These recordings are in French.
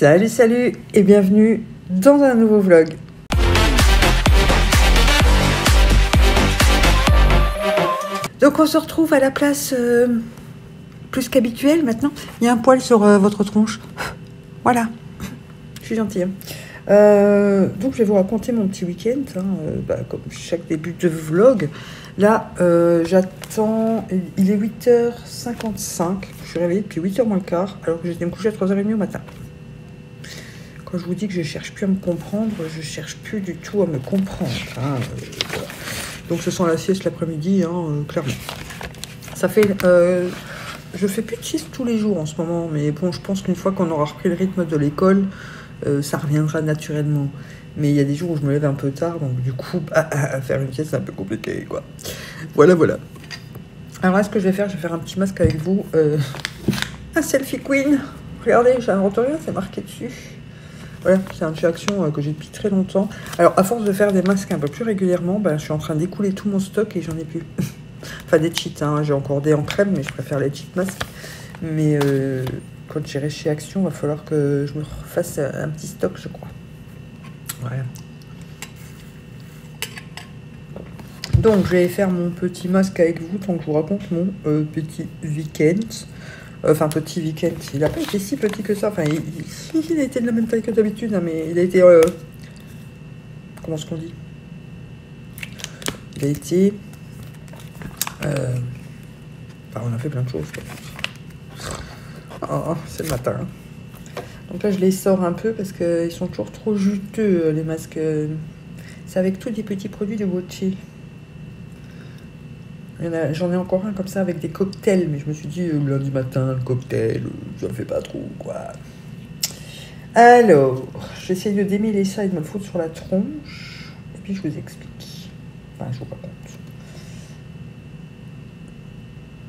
Salut, salut et bienvenue dans un nouveau vlog. Donc on se retrouve à la place euh, plus qu'habituelle maintenant. Il y a un poil sur euh, votre tronche. Voilà. Je suis gentille. hein. Euh, donc je vais vous raconter mon petit week-end, hein, bah, comme chaque début de vlog. Là, j'attends, il est 8h55, je suis réveillée depuis 8h moins le quart, alors que j'étais me coucher à 3h30 au matin. Quand je vous dis que je cherche plus à me comprendre, je cherche plus du tout à me comprendre. hein, euh. Donc ce sont la sieste l'après-midi, hein, euh, clairement. Ça fait... euh, je fais plus de sieste tous les jours en ce moment, mais bon, je pense qu'une fois qu'on aura repris le rythme de l'école, ça reviendra naturellement. Mais il y a des jours où je me lève un peu tard, donc du coup, bah, faire une sieste, c'est un peu compliqué, quoi. Voilà, voilà. Alors là, ce que je vais faire, je vais faire un petit masque avec vous. un selfie queen. Regardez, j'ai inventé rien, c'est marqué dessus. Voilà, c'est un chez Action euh, que j'ai depuis très longtemps. Alors, à force de faire des masques un peu plus régulièrement, bah, je suis en train d'écouler tout mon stock et j'en ai plus. enfin, des cheats, hein. j'ai encore des en crème, mais je préfère les cheat masques. Mais euh, quand j'irai chez Action, il va falloir que je me refasse un petit stock, je crois. Voilà. Donc, je vais faire mon petit masque avec vous tant que je vous raconte mon euh, petit week-end. Enfin, petit week-end. Il n'a pas été si petit que ça. Enfin, il, il- il a été de la même taille que d'habitude, hein, mais il a été. euh, comment est-ce qu'on dit? Il a été. euh, enfin, on a fait plein de choses. Oh, c'est le matin. hein. Donc là, je les sors un peu parce qu'ils sont toujours trop juteux, euh, les masques. euh. C'est avec tous des petits produits de Gucci. J'en ai encore un comme ça avec des cocktails, mais je me suis dit euh, lundi matin, le cocktail, je ne fais pas trop, quoi. Alors, j'essaie de démêler ça et de me le foutre sur la tronche, et puis je vous explique. Enfin, je vous raconte.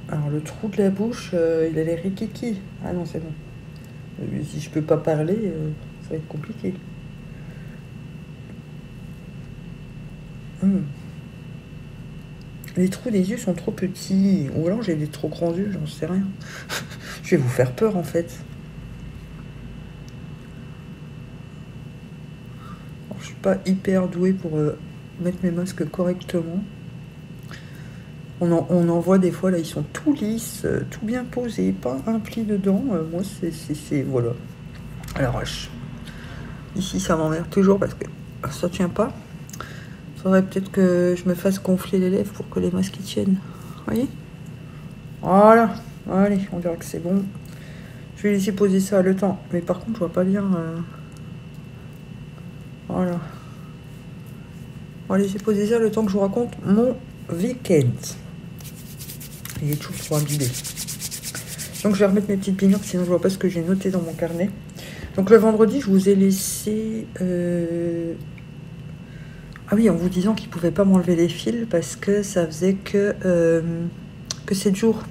Alors, le trou de la bouche, euh, il a l'air rikiki. Ah non, c'est bon. Si je peux pas parler, euh, ça va être compliqué. Hmm. Les trous des yeux sont trop petits. Ou alors j'ai des trop grands yeux, j'en sais rien. je vais vous faire peur en fait. Alors, je suis pas hyper douée pour euh, mettre mes masques correctement. On en, voit des fois là, ils sont tout lisses, euh, tout bien posés, pas un pli dedans. Euh, moi, c'est- Voilà. L'arrache. Ici, ça m'emmerde toujours parce que ça tient pas. Faudrait peut-être que je me fasse gonfler les lèvres pour que les masques tiennent. Vous voyez? Voilà. Allez, on dirait que c'est bon. Je vais laisser poser ça le temps. Mais par contre, je vois pas bien. euh, Voilà. On va laisser poser ça le temps que je vous raconte mon week-end. Il est toujours trop imbibé. Donc je vais remettre mes petites binocs, sinon je vois pas ce que j'ai noté dans mon carnet. Donc le vendredi, je vous ai laissé... euh, Ah oui, en vous disant qu'il pouvait pas m'enlever les fils parce que ça faisait que, euh, que 7 jours.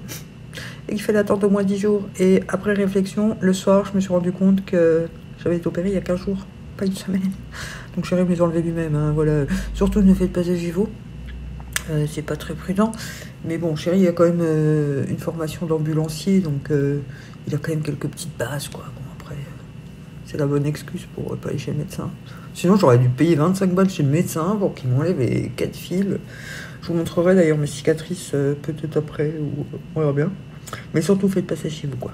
Et qu'il fallait attendre au moins 10 jours. Et après réflexion, le soir, je me suis rendu compte que j'avais été opérée il y a 15 jours, pas une semaine. Donc j'aurais me les enlever lui-même. hein, voilà. Surtout ne faites pas à Givo. Euh, c'est pas très prudent. Mais bon, chéri, il a quand même euh, une formation d'ambulancier, donc euh, il a quand même quelques petites bases, quoi. Bon, après, c'est la bonne excuse pour euh, pas aller chez le médecin. Sinon, j'aurais dû payer 25 balles chez le médecin pour qu'il m'enlève les 4 fils. Je vous montrerai d'ailleurs mes cicatrices euh, peut-être après, ou on verra bien. Mais surtout, faites pas ça chez vous, quoi.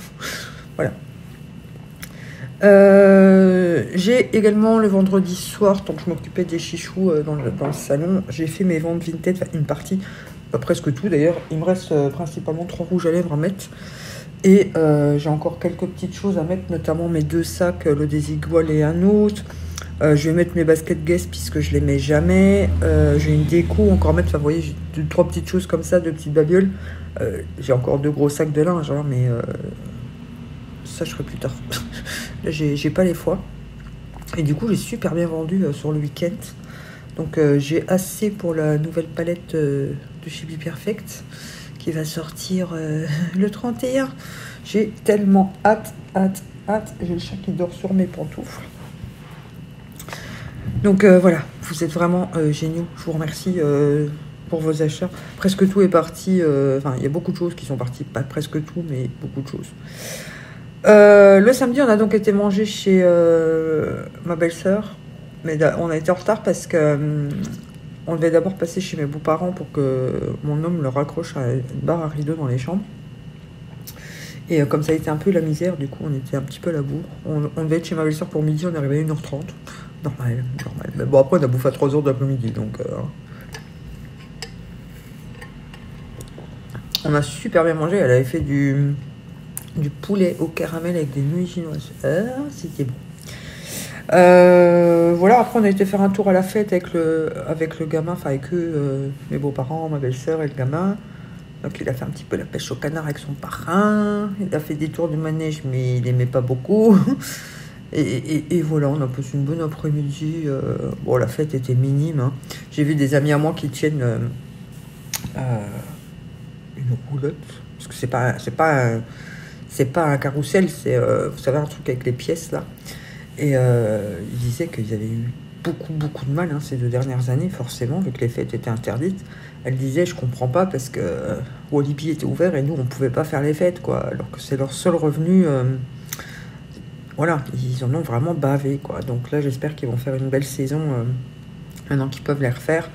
voilà. Euh, j'ai également le vendredi soir, tant que je m'occupais des chichous euh, dans, le, salon, j'ai fait mes ventes vintage, enfin une partie, pas presque tout d'ailleurs. Il me reste euh, principalement trois rouges à lèvres à mettre. Et euh, j'ai encore quelques petites choses à mettre, notamment mes deux sacs, euh, le désigual et un autre. Euh, je vais mettre mes baskets Guess puisque je les mets jamais. Euh, j'ai une déco encore mettre. Enfin, vous voyez, j'ai trois petites choses comme ça, deux petites babioles. Euh, j'ai encore deux gros sacs de linge, hein, mais ça je ferai plus tard. Là, j'ai pas les fois. Et du coup, j'ai super bien vendu sur le week-end. Donc, j'ai assez pour la nouvelle palette de chez Be Perfect qui va sortir le 31. J'ai tellement hâte, hâte, hâte. J'ai le chat qui dort sur mes pantoufles. Donc euh, voilà, vous êtes vraiment euh, géniaux. Je vous remercie euh, pour vos achats. Presque tout est parti. Enfin, il y a beaucoup de choses qui sont parties. Pas presque tout, mais beaucoup de choses. Le samedi, on a donc été manger chez ma belle-sœur. Mais on a été en retard parce que hum, on devait d'abord passer chez mes beaux-parents pour que mon homme leur accroche à une barre à rideau dans les chambres. Et comme ça a été un peu la misère, du coup, on était un petit peu à la bourre. On, devait être chez ma belle-sœur pour midi, on est arrivé à 1h30. Normal, normal. Mais bon, après, on a bouffé à 3h de l'après-midi, donc... On a super bien mangé. Elle avait fait du, du poulet au caramel avec des nouilles chinoises. Ah, c'était bon. Euh, voilà, après on a été faire un tour à la fête avec le, avec le gamin, enfin avec eux, euh, mes beaux-parents, ma belle-sœur et le gamin. Donc il a fait un petit peu la pêche au canard avec son parrain. Il a fait des tours du manège, mais il n'aimait pas beaucoup. Et, voilà, on a passé une bonne après-midi. Euh, bon, la fête était minime. Hein. J'ai vu des amis à moi qui tiennent une roulotte. Parce que c'est pas, pas, pas un carrousel, c'est, euh, vous savez, un truc avec les pièces là. Et euh, ils disaient qu'ils avaient eu beaucoup, beaucoup de mal hein, ces deux dernières années, forcément, vu que les fêtes étaient interdites. Elle disait, je comprends pas parce que euh, Walibi était ouvert et nous, on pouvait pas faire les fêtes, quoi. Alors que c'est leur seul revenu. Euh, voilà, ils en ont vraiment bavé, quoi. Donc là, j'espère qu'ils vont faire une belle saison maintenant qu'ils peuvent les refaire.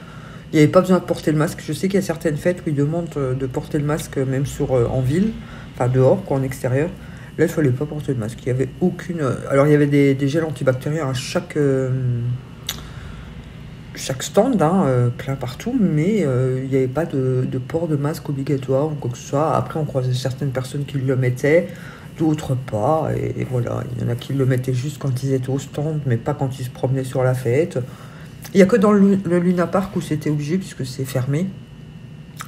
Il n'y avait pas besoin de porter le masque. Je sais qu'il y a certaines fêtes où ils demandent euh, de porter le masque même sur, euh, en ville, enfin dehors, quoi, en extérieur. Là, il ne fallait pas porter le masque. Il n'y avait aucune. Euh, alors, il y avait des, gels antibactériens à chaque, chaque stand, hein, plein partout, mais il n'y avait pas de, port de masque obligatoire ou quoi que ce soit. Après, on croisait certaines personnes qui le mettaient, d'autres pas. Et, voilà, il y en a qui le mettaient juste quand ils étaient au stand, mais pas quand ils se promenaient sur la fête. Il n'y a que dans le, Luna Park où c'était obligé puisque c'est fermé.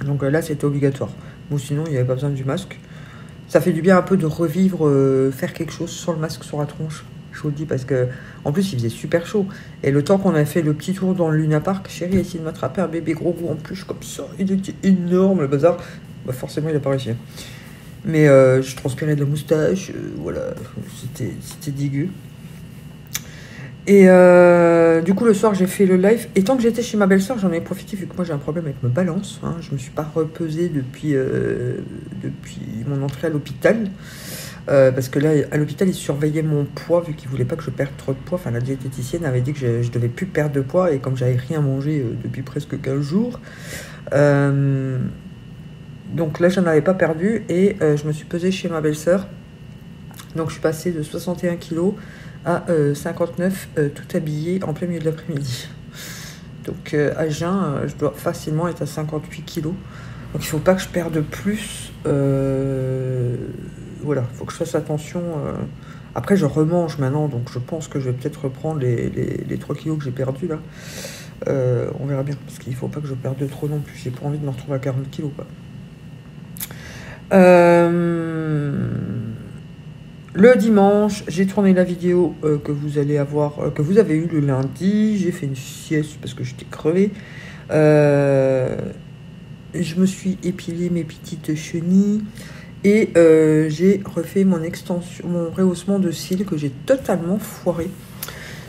Donc euh, là, c'était obligatoire. Ou sinon, il n'y avait pas besoin du masque. Ça fait du bien un peu de revivre, euh, faire quelque chose sans le masque sur la tronche. Je vous dis parce que, en plus, il faisait super chaud. Et le temps qu'on a fait le petit tour dans le Luna Park, chérie a de m'attraper un bébé gros goût en plus comme ça. Il était énorme, le bazar. Bah, forcément, il n'a pas réussi. Mais euh, je transpirais de la moustache. voilà, c'était dégueu. Et euh, du coup, le soir, j'ai fait le live. Et tant que j'étais chez ma belle-sœur, j'en ai profité, vu que moi j'ai un problème avec ma balance. Hein. Je ne me suis pas repesée depuis, euh, depuis mon entrée à l'hôpital. Euh, parce que là, à l'hôpital, ils surveillaient mon poids, vu qu'ils ne voulaient pas que je perde trop de poids. Enfin, la diététicienne avait dit que je, ne devais plus perdre de poids. Et comme j'avais rien mangé depuis presque 15 jours. Donc là, je n'en avais pas perdu. Et je me suis pesée chez ma belle-sœur. Donc je suis passée de 61 kilos à 59, euh, euh, tout habillé en plein milieu de l'après-midi. Donc euh, à jeun, je dois facilement être à 58 kilos. Donc il faut pas que je perde plus. voilà, il faut que je fasse attention. Après, je remange maintenant, donc je pense que je vais peut-être reprendre les, les, 3 kilos que j'ai perdus là. on verra bien, parce qu'il faut pas que je perde trop non plus. J'ai pas envie de me retrouver à 40 kilos. Quoi. Euh, le dimanche, j'ai tourné la vidéo euh, que vous allez avoir, euh, que vous avez eu le lundi. J'ai fait une sieste parce que j'étais crevée. Je me suis épilé mes petites chenilles et j'ai refait mon extension, mon rehaussement de cils que j'ai totalement foiré.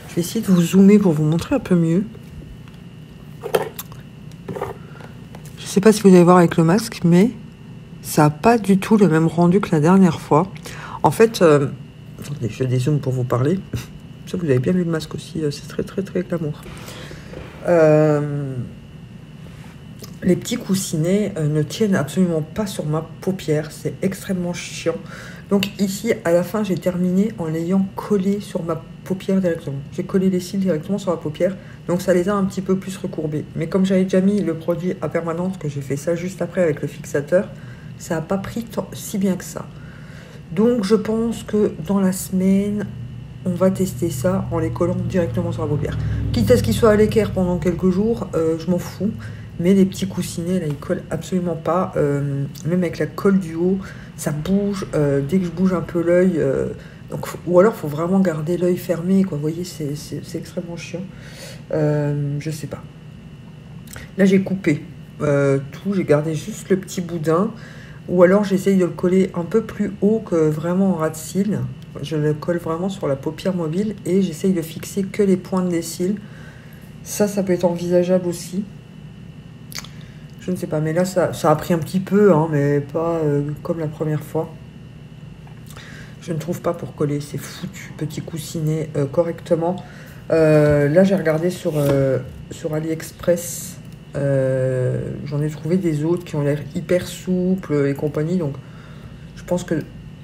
Je vais essayer de vous zoomer pour vous montrer un peu mieux. Je ne sais pas si vous allez voir avec le masque, mais ça n'a pas du tout le même rendu que la dernière fois. En fait, euh, attendez, je dézoome pour vous parler. Ça, vous avez bien vu le masque aussi, euh, c'est très très très glamour. Euh, les petits coussinets ne tiennent absolument pas sur ma paupière, c'est extrêmement chiant. Donc ici, à la fin, j'ai terminé en l'ayant collé sur ma paupière directement. J'ai collé les cils directement sur la paupière, donc ça les a un petit peu plus recourbés. Mais comme j'avais déjà mis le produit à permanence, que j'ai fait ça juste après avec le fixateur, ça n'a pas pris si bien que ça. Donc je pense que dans la semaine, on va tester ça en les collant directement sur la paupière. Quitte à ce qu'ils soient à l'équerre pendant quelques jours, euh, je m'en fous. Mais les petits coussinets, là, ils collent absolument pas. Euh, même avec la colle du haut, ça bouge. Euh, dès que je bouge un peu l'œil, ou alors, il faut vraiment garder l'œil fermé. Quoi. Vous voyez, c'est extrêmement chiant. je sais pas. Là, j'ai coupé tout. J'ai gardé juste le petit boudin. Ou alors j'essaye de le coller un peu plus haut que vraiment en ras de cils. Je le colle vraiment sur la paupière mobile et j'essaye de fixer que les pointes des cils. Ça, ça peut être envisageable aussi. Je ne sais pas, mais là, ça, a pris un petit peu, hein, mais pas euh, comme la première fois. je ne trouve pas pour coller ces foutus petits coussinets euh, correctement. Euh, là, j'ai regardé sur, sur AliExpress. J'en ai trouvé des autres qui ont l'air hyper souples et compagnie. Donc, je pense que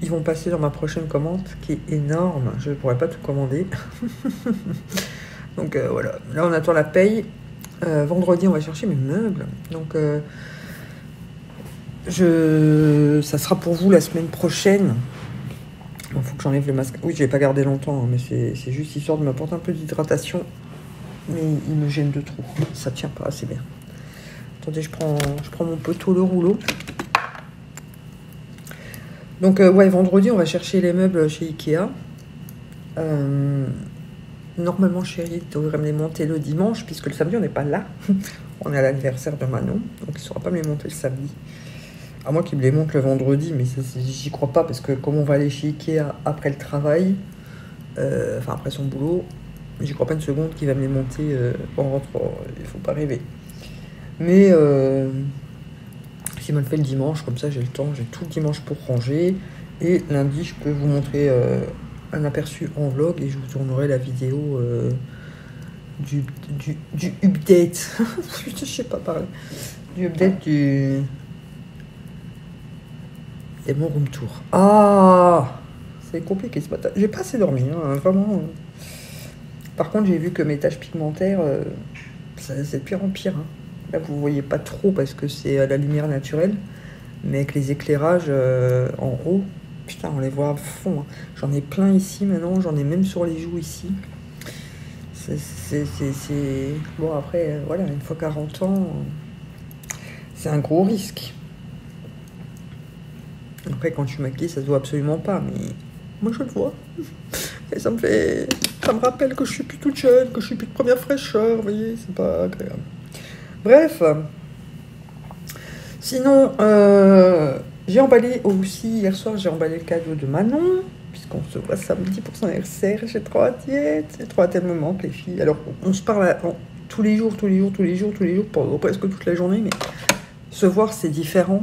ils vont passer dans ma prochaine commande qui est énorme. Je ne pourrais pas tout commander. donc voilà. Là, on attend la paye. vendredi, on va chercher mes meubles. Donc. Ça sera pour vous la semaine prochaine. Il faut que j'enlève le masque. Oui, je l'ai pas gardé longtemps, hein, mais c'est juste histoire de m'apporter un peu d'hydratation. Mais il me gêne de trop. Ça tient pas assez bien. Attendez, je prends, mon poteau, le rouleau. Donc, euh, ouais, vendredi, on va chercher les meubles chez Ikea. Euh, normalement, chérie devrait me les monter le dimanche, puisque le samedi, on n'est pas là. on est à l'anniversaire de Manon, donc il ne saura pas me les monter le samedi. À moins qu'il me les montre le vendredi, mais j'y crois pas parce que comme on va aller chez Ikea après le travail, euh, enfin après son boulot, j'y crois pas une seconde qu'il va me les monter en rentrant. Il faut pas rêver. Mais euh, s'il me le fait le dimanche, comme ça j'ai le temps, j'ai tout le dimanche pour ranger. Et lundi, je peux vous montrer un aperçu en vlog et je vous tournerai la vidéo du, du, du update. je sais pas parler. Du update du et mon room tour. Ah C'est compliqué ce matin. J'ai pas assez dormi, hein, vraiment. Par contre, j'ai vu que mes taches pigmentaires, euh, c'est de pire en pire. Hein. Là, vous voyez pas trop parce que c'est à la lumière naturelle. Mais avec les éclairages euh, en haut, putain, on les voit à fond. Hein. J'en ai plein ici maintenant, j'en ai même sur les joues ici. C'est. Bon, après, euh, voilà, une fois 40 ans, c'est un gros risque. Après, quand je suis maquillée, ça se voit absolument pas, mais moi je le vois. Et ça me fait. Ça me rappelle que je suis plus toute jeune, que je suis plus de première fraîcheur, vous voyez, c'est pas agréable. Bref. Sinon, euh, j'ai emballé aussi, hier soir, j'ai emballé le cadeau de Manon, puisqu'on se voit samedi pour son anniversaire. J'ai trop hâte C'est trop hâte, me manque, les filles. Alors, on se parle tous les jours, tous les jours, tous les jours, tous les jours, presque toute la journée, mais se voir, c'est différent.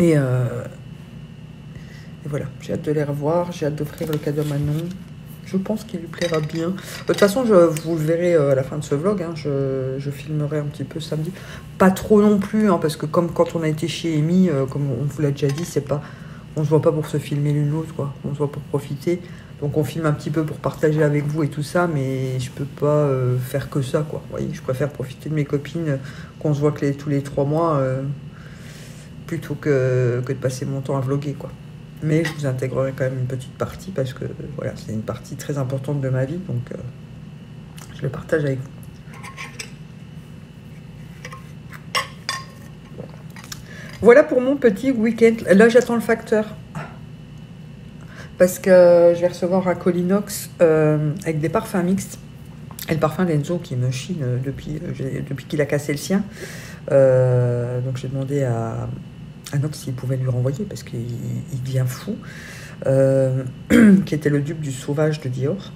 Euh, et, voilà, j'ai hâte de les revoir, j'ai hâte d'offrir le cadeau à Manon. Je pense qu'il lui plaira bien. De toute façon, je, vous le verrez euh, à la fin de ce vlog. Hein, je, filmerai un petit peu samedi. Pas trop non plus, hein, parce que comme quand on a été chez Amy, euh, comme on vous l'a déjà dit, c'est pas, on se voit pas pour se filmer l'une l'autre, quoi. On se voit pour profiter. Donc on filme un petit peu pour partager avec vous et tout ça, mais je peux pas faire que ça, quoi. Vous voyez, je préfère profiter de mes copines, qu'on se voit que les, tous les trois mois plutôt que, que, de passer mon temps à vloguer, quoi. Mais je vous intégrerai quand même une petite partie parce que voilà, c'est une partie très importante de ma vie, donc euh, je le partage avec vous. Voilà pour mon petit week-end. Là, j'attends le facteur. Parce que je vais recevoir un Colinox euh, avec des parfums mixtes. Et le parfum d'Enzo qui me chine depuis, euh, depuis qu'il a cassé le sien. donc j'ai demandé à, un autre s'il pouvait lui renvoyer parce qu'il devient fou, euh, qui était le dupe du sauvage de Dior.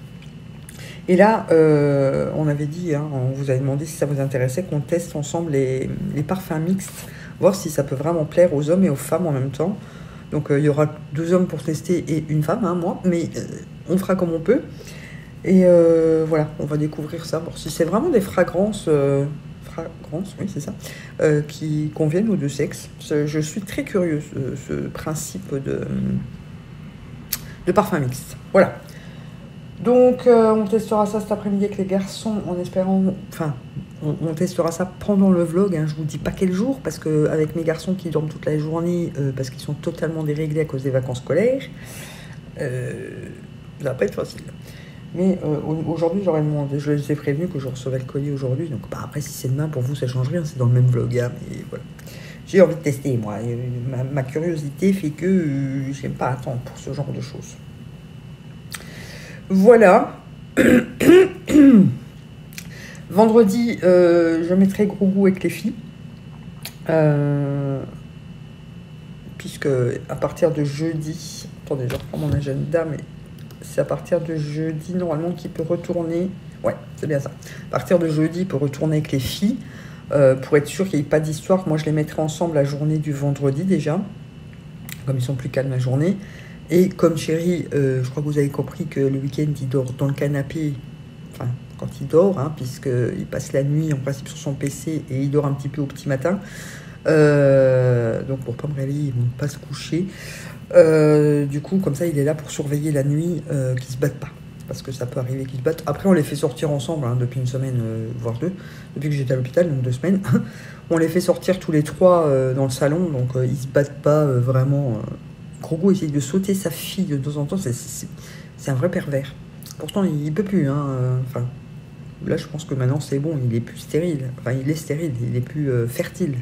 Et là, euh, on avait dit, hein, on vous avait demandé si ça vous intéressait qu'on teste ensemble les, parfums mixtes, voir si ça peut vraiment plaire aux hommes et aux femmes en même temps. Donc euh, il y aura deux hommes pour tester et une femme, hein, moi, mais on fera comme on peut. Et voilà, on va découvrir ça. Bon, si c'est vraiment des fragrances oui, c'est ça, euh, qui conviennent aux deux sexes. Je suis très curieuse ce principe de, de parfum mixte. Voilà. Donc, euh, on testera ça cet après-midi avec les garçons en espérant. Enfin, on, testera ça pendant le vlog. Hein. Je vous dis pas quel jour, parce que avec mes garçons qui dorment toute la journée, euh, parce qu'ils sont totalement déréglés à cause des vacances scolaires, ça va pas être facile. Mais euh, aujourd'hui, j'aurais demandé, je les ai prévenus que je recevais le colis aujourd'hui. Donc bah, après, si c'est demain, pour vous, ça change rien. C'est dans le même vlog. Hein, mais voilà. J'ai envie de tester, moi. Ma, curiosité fait que euh, j'aime pas attendre pour ce genre de choses. Voilà. Vendredi, euh, je mettrai gros goût avec les filles. puisque à partir de jeudi, attendez, je reprends mon agenda, mais c'est à partir de jeudi, normalement, qu'il peut retourner. Ouais, c'est bien ça. À partir de jeudi, il peut retourner avec les filles. Euh, pour être sûr qu'il n'y ait pas d'histoire, moi je les mettrai ensemble la journée du vendredi déjà, comme ils sont plus calmes la journée. Et comme chéri, euh, je crois que vous avez compris que le week-end, il dort dans le canapé, enfin, quand il dort, hein, puisqu'il passe la nuit en principe sur son PC et il dort un petit peu au petit matin. Euh, donc pour pas me réveiller, ne pas se coucher. Euh, du coup, comme ça, il est là pour surveiller la nuit, euh, qu'ils se battent pas. Parce que ça peut arriver qu'ils se battent. Après, on les fait sortir ensemble hein, depuis une semaine, euh, voire deux. Depuis que j'étais à l'hôpital, donc deux semaines. on les fait sortir tous les trois euh, dans le salon, donc ils se battent pas vraiment. Grogo essaye de sauter sa fille de temps en temps, c'est- un vrai pervers. Pourtant, il, il peut plus. Hein, enfin, là, je pense que maintenant, c'est bon, il est plus stérile. Enfin, il est stérile, il est plus fertile.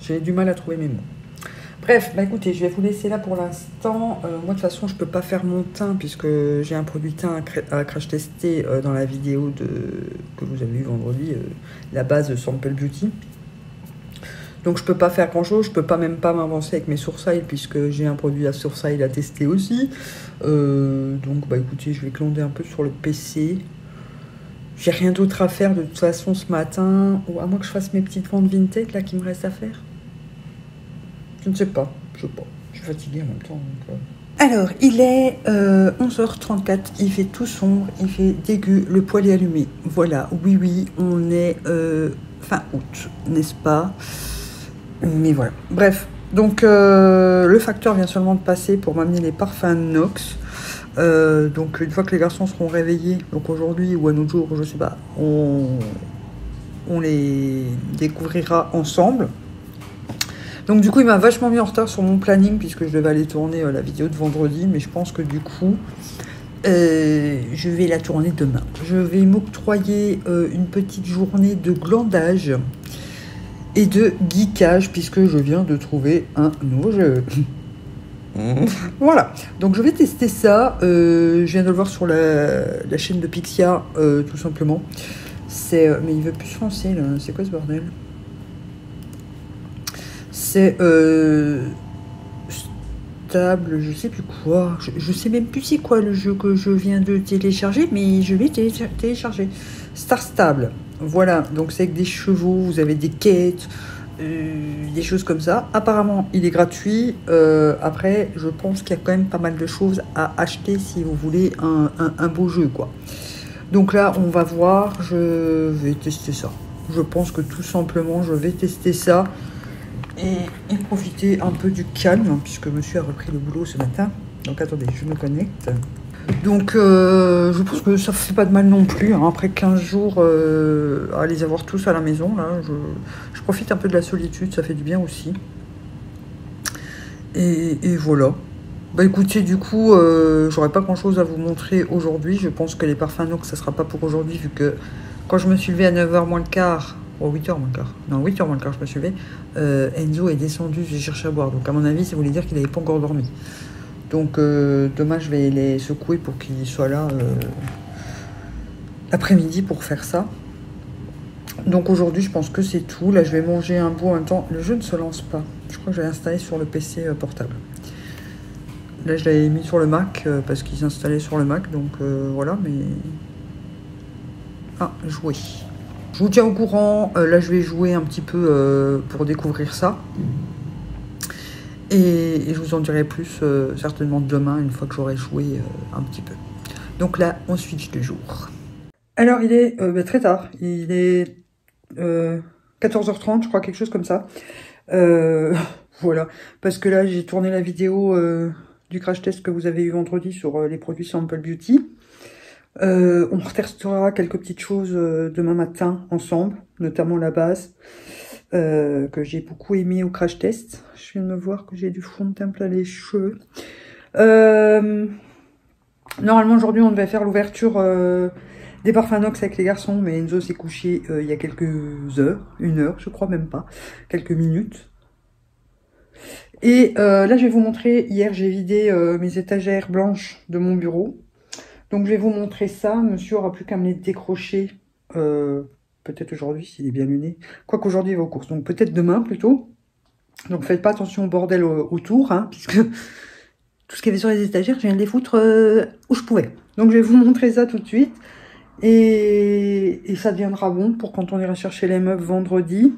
J'ai du mal à trouver mes mots. Bref, bah écoutez, je vais vous laisser là pour l'instant. Euh, moi, de toute façon, je peux pas faire mon teint puisque j'ai un produit teint à, cra- à crash tester euh, dans la vidéo que vous avez vu vendredi, euh, la base Sample Beauty. Donc, je peux pas faire grand chose. Je peux pas même pas m'avancer avec mes sourcils puisque j'ai un produit à sourcils à tester aussi. Donc, bah écoutez, je vais glander un peu sur le PC. J'ai rien d'autre à faire de toute façon ce matin, à moins que je fasse mes petites ventes vintage là qui me reste à faire. Je ne sais pas, je sais pas. Je suis fatiguée en même temps. euh. Alors, il est euh, 11h34, il fait tout sombre, il fait dégueu, le poêle est allumé. Voilà, oui, oui, on est euh, fin août, n'est-ce pas? Mais voilà. Bref, donc euh, le facteur vient seulement de passer pour m'amener les parfums Nox. Euh, donc une fois que les garçons seront réveillés, donc aujourd'hui ou un autre jour, je sais pas, on les découvrira ensemble. Donc du coup, il m'a vachement mis en retard sur mon planning puisque je devais aller tourner euh, la vidéo de vendredi, mais je pense que du coup, euh, je vais la tourner demain. Je vais m'octroyer euh, une petite journée de glandage et de geekage puisque je viens de trouver un nouveau jeu. Voilà, donc je vais tester ça. Euh, je viens de le voir sur la, la chaîne de Pixia, tout simplement. C'est, mais il veut plus se lancer là. C'est quoi ce bordel? C'est euh, stable, je sais plus quoi. Je, sais même plus c'est quoi le jeu que je viens de télécharger, mais je vais télé- télécharger. Star Stable. Voilà, donc c'est avec des chevaux, vous avez des quêtes, euh, des choses comme ça. Apparemment, il est gratuit. Euh, après, je pense qu'il y a quand même pas mal de choses à acheter si vous voulez un- un beau jeu, quoi. Donc là, on va voir. Je vais tester ça. Je pense que tout simplement, je vais tester ça et, profiter un peu du calme, puisque monsieur a repris le boulot ce matin. Donc attendez, je me connecte. Donc euh, je pense que ça fait pas de mal non plus. hein. Après 15 jours euh, à les avoir tous à la maison, là, je, profite un peu de la solitude, ça fait du bien aussi. Et, voilà. Bah écoutez, du coup, euh, j'aurais pas grand chose à vous montrer aujourd'hui. Je pense que les parfums Nox, ça sera pas pour aujourd'hui, vu que quand je me suis levée à 9h moins le quart, ou 8h moins le quart, non, 8h moins le quart, je me suis levée, euh, Enzo est descendu, j'ai cherché à boire. Donc à mon avis, ça voulait dire qu'il n'avait pas encore dormi. Donc euh, demain, je vais les secouer pour qu'ils soient là euh, l'après-midi pour faire ça. Donc aujourd'hui, je pense que c'est tout. Là, je vais manger un bout en temps. Le jeu ne se lance pas. Je crois que je vais l'installer sur le PC portable. Là, je l'avais mis sur le Mac parce qu'il s'installait sur le Mac. Donc voilà, mais. Ah, jouer. Je vous tiens au courant. Euh, là, je vais jouer un petit peu euh, pour découvrir ça. Et, je vous en dirai plus euh, certainement demain, une fois que j'aurai joué un petit peu. Donc là, on switch de jour. Alors, il est bah, très tard. Il est euh, 14h30, je crois, quelque chose comme ça. Voilà. Parce que là, j'ai tourné la vidéo du crash test que vous avez eu vendredi sur les produits Sample Beauty. Euh, on retestera quelques petites choses euh, demain matin ensemble, notamment la base euh, que j'ai beaucoup aimé au crash test. Je viens de voir que j'ai du fond de teint plein les cheveux. Normalement aujourd'hui on devait faire l'ouverture des parfums Nox avec les garçons, mais Enzo s'est couché il y a quelques heures, une heure, je crois même pas, quelques minutes. Et là je vais vous montrer, hier j'ai vidé mes étagères blanches de mon bureau. Donc je vais vous montrer ça, monsieur aura plus qu'à me les décrocher, euh, peut-être aujourd'hui s'il est bien luné. Quoi qu'aujourd'hui il va aux courses, donc peut-être demain plutôt. Donc faites pas attention au bordel au- autour, hein, puisque tout ce qu'il y avait sur les étagères, je viens de les foutre euh, où je pouvais. Donc je vais vous montrer ça tout de suite. Et, et ça deviendra bon pour quand on ira chercher les meubles vendredi.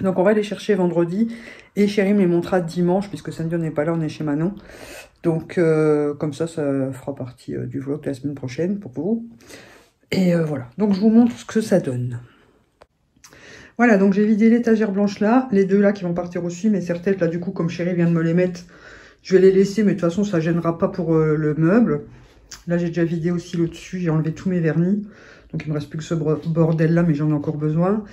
Donc on va les chercher vendredi et Chérie me les montrera dimanche puisque samedi on n'est pas là, on est chez Manon. Donc euh, comme ça, ça fera partie euh, du vlog la semaine prochaine pour vous. Et euh, voilà, donc je vous montre ce que ça donne. Voilà, donc j'ai vidé l'étagère blanche là, les deux là qui vont partir aussi, mais certaines là du coup comme Chérie vient de me les mettre, je vais les laisser, mais de toute façon ça gênera pas pour le meuble. Là j'ai déjà vidé aussi le dessus, j'ai enlevé tous mes vernis. Donc il me reste plus que ce bordel là, mais j'en ai encore besoin.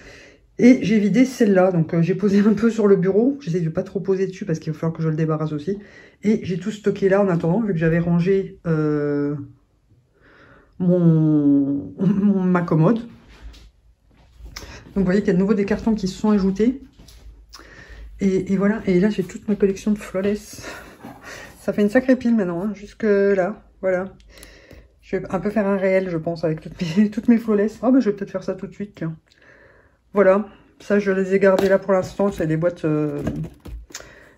Et j'ai vidé celle-là, donc euh, j'ai posé un peu sur le bureau. J'essaie de pas trop poser dessus parce qu'il va falloir que je le débarrasse aussi. Et j'ai tout stocké là en attendant, vu que j'avais rangé euh, mon, ma commode. Donc vous voyez qu'il y a de nouveau des cartons qui se sont ajoutés. Et, voilà, et là j'ai toute ma collection de flawless. Ça fait une sacrée pile maintenant, hein, jusque là, voilà. Je vais un peu faire un réel, je pense, avec toutes mes, toutes flawless. Oh, mais je vais peut-être faire ça tout de suite. Voilà, ça je les ai gardés là pour l'instant. C'est des boîtes euh,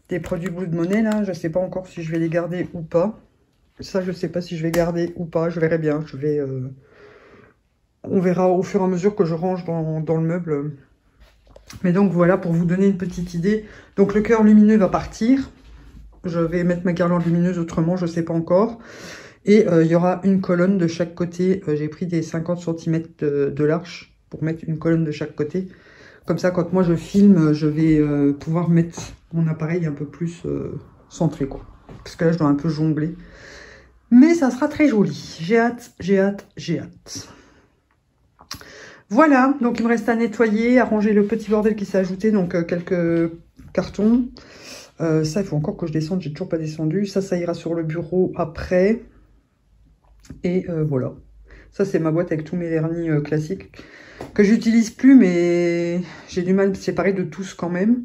des produits Blue de Monnaie là. Je sais pas encore si je vais les garder ou pas. Ça je sais pas si je vais garder ou pas. Je verrai bien. Euh, on verra au fur et à mesure que je range dans, le meuble. Mais donc voilà pour vous donner une petite idée. Donc le cœur lumineux va partir. Je vais mettre ma guirlande lumineuse autrement, je sais pas encore. Et euh, il y aura une colonne de chaque côté. J'ai pris des 50 cm de, l'arche pour mettre une colonne de chaque côté. Comme ça, quand moi je filme, je vais euh, pouvoir mettre mon appareil un peu plus euh, centré. Quoi. Parce que là, je dois un peu jongler. Mais ça sera très joli. J'ai hâte, j'ai hâte, j'ai hâte. Voilà, donc il me reste à nettoyer, à ranger le petit bordel qui s'est ajouté. Donc euh, quelques cartons. ça, il faut encore que je descende, j'ai toujours pas descendu. Ça, ça ira sur le bureau après. Et voilà. Ça, c'est ma boîte avec tous mes vernis classiques que j'utilise plus, mais j'ai du mal à me séparer de tous quand même.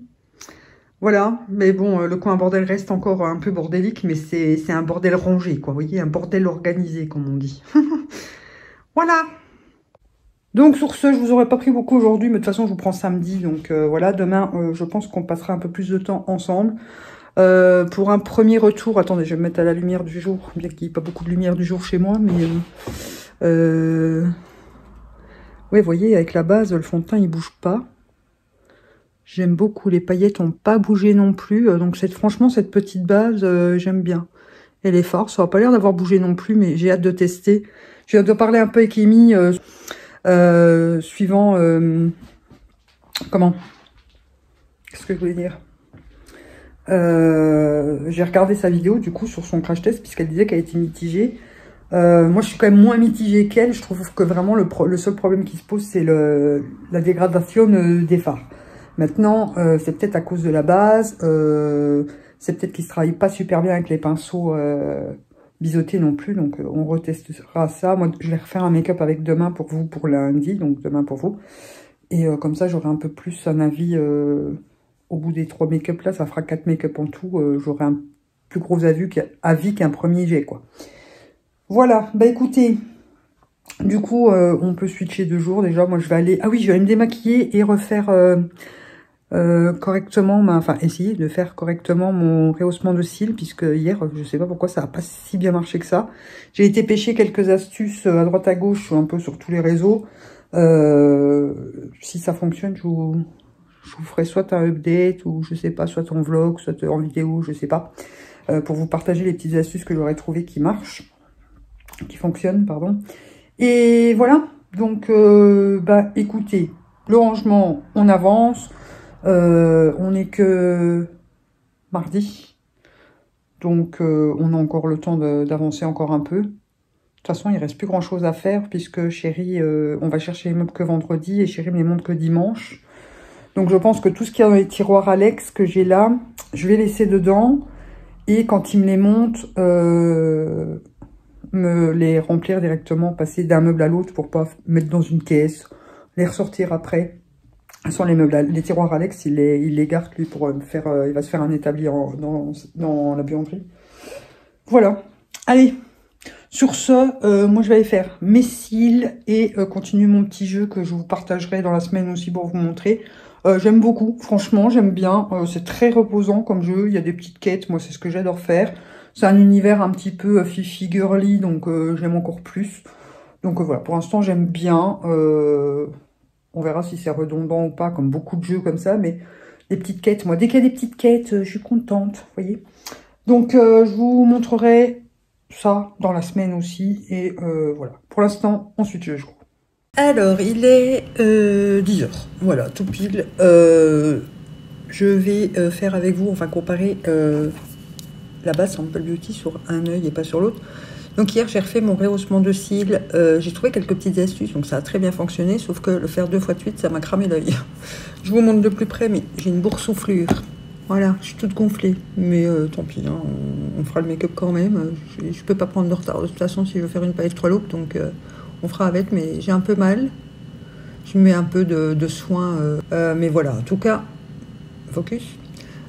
Voilà, mais bon, euh, le coin bordel reste encore un peu bordélique, mais c'est un bordel rangé, quoi, vous voyez, un bordel organisé, comme on dit. voilà donc sur ce, je vous aurais pas pris beaucoup aujourd'hui, mais de toute façon, je vous prends samedi, donc euh, voilà, demain, euh, je pense qu'on passera un peu plus de temps ensemble. Pour un premier retour, attendez, je vais me mettre à la lumière du jour, bien qu'il n'y ait pas beaucoup de lumière du jour chez moi, mais... Oui, vous voyez, avec la base, le fond de teint, il bouge pas. J'aime beaucoup. Les paillettes n'ont pas bougé non plus. Euh, donc, franchement, cette petite base, euh, j'aime bien. Elle est forte. Ça n'a pas l'air d'avoir bougé non plus, mais j'ai hâte de tester. J'ai hâte de parler un peu avec Amy, euh, suivant... comment Qu'est-ce que je voulais dire? J'ai regardé sa vidéo, du coup, sur son crash test, puisqu'elle disait qu'elle était mitigée. Euh, moi, je suis quand même moins mitigée qu'elle. Je trouve que vraiment, le, le seul problème qui se pose, c'est la dégradation euh, des phares. Maintenant, euh, c'est peut-être à cause de la base. c'est peut-être qu'il se travaille pas super bien avec les pinceaux biseautés non plus. Donc, on retestera ça. Moi, je vais refaire un make-up avec demain pour vous, pour lundi. Donc, demain pour vous. Et comme ça, j'aurai un peu plus un avis au bout des trois make-up là. Ça fera quatre make-up en tout. j'aurai un plus gros avis qu'un premier jet, quoi. Voilà, bah écoutez, du coup, euh, on peut switcher deux jours. Déjà, moi, je vais aller... Ah oui, je vais me démaquiller et refaire euh, euh, correctement... Ma... Enfin, essayer de faire correctement mon rehaussement de cils, puisque hier, je sais pas pourquoi, ça n'a pas si bien marché que ça. J'ai été pêcher quelques astuces à droite à gauche, un peu sur tous les réseaux. si ça fonctionne, je vous, je vous ferai soit un update, ou je sais pas, soit en vlog, soit en vidéo, je sais pas, pour vous partager les petites astuces que j'aurais trouvé qui marchent qui fonctionne, pardon. Et voilà, donc, euh, bah, écoutez, le rangement, on avance. Euh, on n'est que mardi. Donc, euh, on a encore le temps d'avancer encore un peu. De toute façon, il reste plus grand-chose à faire puisque chérie, on va chercher les meubles que vendredi et chérie me les montre que dimanche. Donc, je pense que tout ce qu'il y a dans les tiroirs Alex que j'ai là, je vais laisser dedans. Et quand il me les monte, me les remplir directement, passer d'un meuble à l'autre pour pas mettre dans une caisse, les ressortir après. Sont les meubles, les tiroirs Alex, il les, garde lui pour euh, faire, euh, il va se faire un établi dans, dans la buanderie. Voilà. Allez, sur ce, euh, moi je vais aller faire mes cils et continuer mon petit jeu que je vous partagerai dans la semaine aussi pour vous montrer. J'aime beaucoup, franchement, j'aime bien. c'est très reposant comme jeu, il y a des petites quêtes, moi c'est ce que j'adore faire. C'est un univers un petit peu euh, fifi girly, donc euh, j'aime encore plus. Donc euh, voilà, pour l'instant j'aime bien. On verra si c'est redondant ou pas, comme beaucoup de jeux comme ça, mais des petites quêtes. Moi, dès qu'il y a des petites quêtes, euh, je suis contente, vous voyez. Donc, euh, je vous montrerai ça dans la semaine aussi. Et euh, voilà. Pour l'instant, ensuite, je joue. Alors, il est 10h. Voilà, tout pile. je vais faire avec vous, enfin, comparer la base Sample Beauty sur un œil et pas sur l'autre. Donc hier, j'ai refait mon rehaussement de cils. Euh, j'ai trouvé quelques petites astuces, donc ça a très bien fonctionné, sauf que le faire deux fois de suite, ça m'a cramé l'œil. je vous montre de plus près, mais j'ai une boursouflure. Voilà, je suis toute gonflée. Mais euh, tant pis, hein, on, fera le make-up quand même. Je, ne peux pas prendre de retard de toute façon si je veux faire une palette 3 look, donc euh, fera avec, mais j'ai un peu mal. Je mets un peu de, de soin, mais voilà, en tout cas, focus.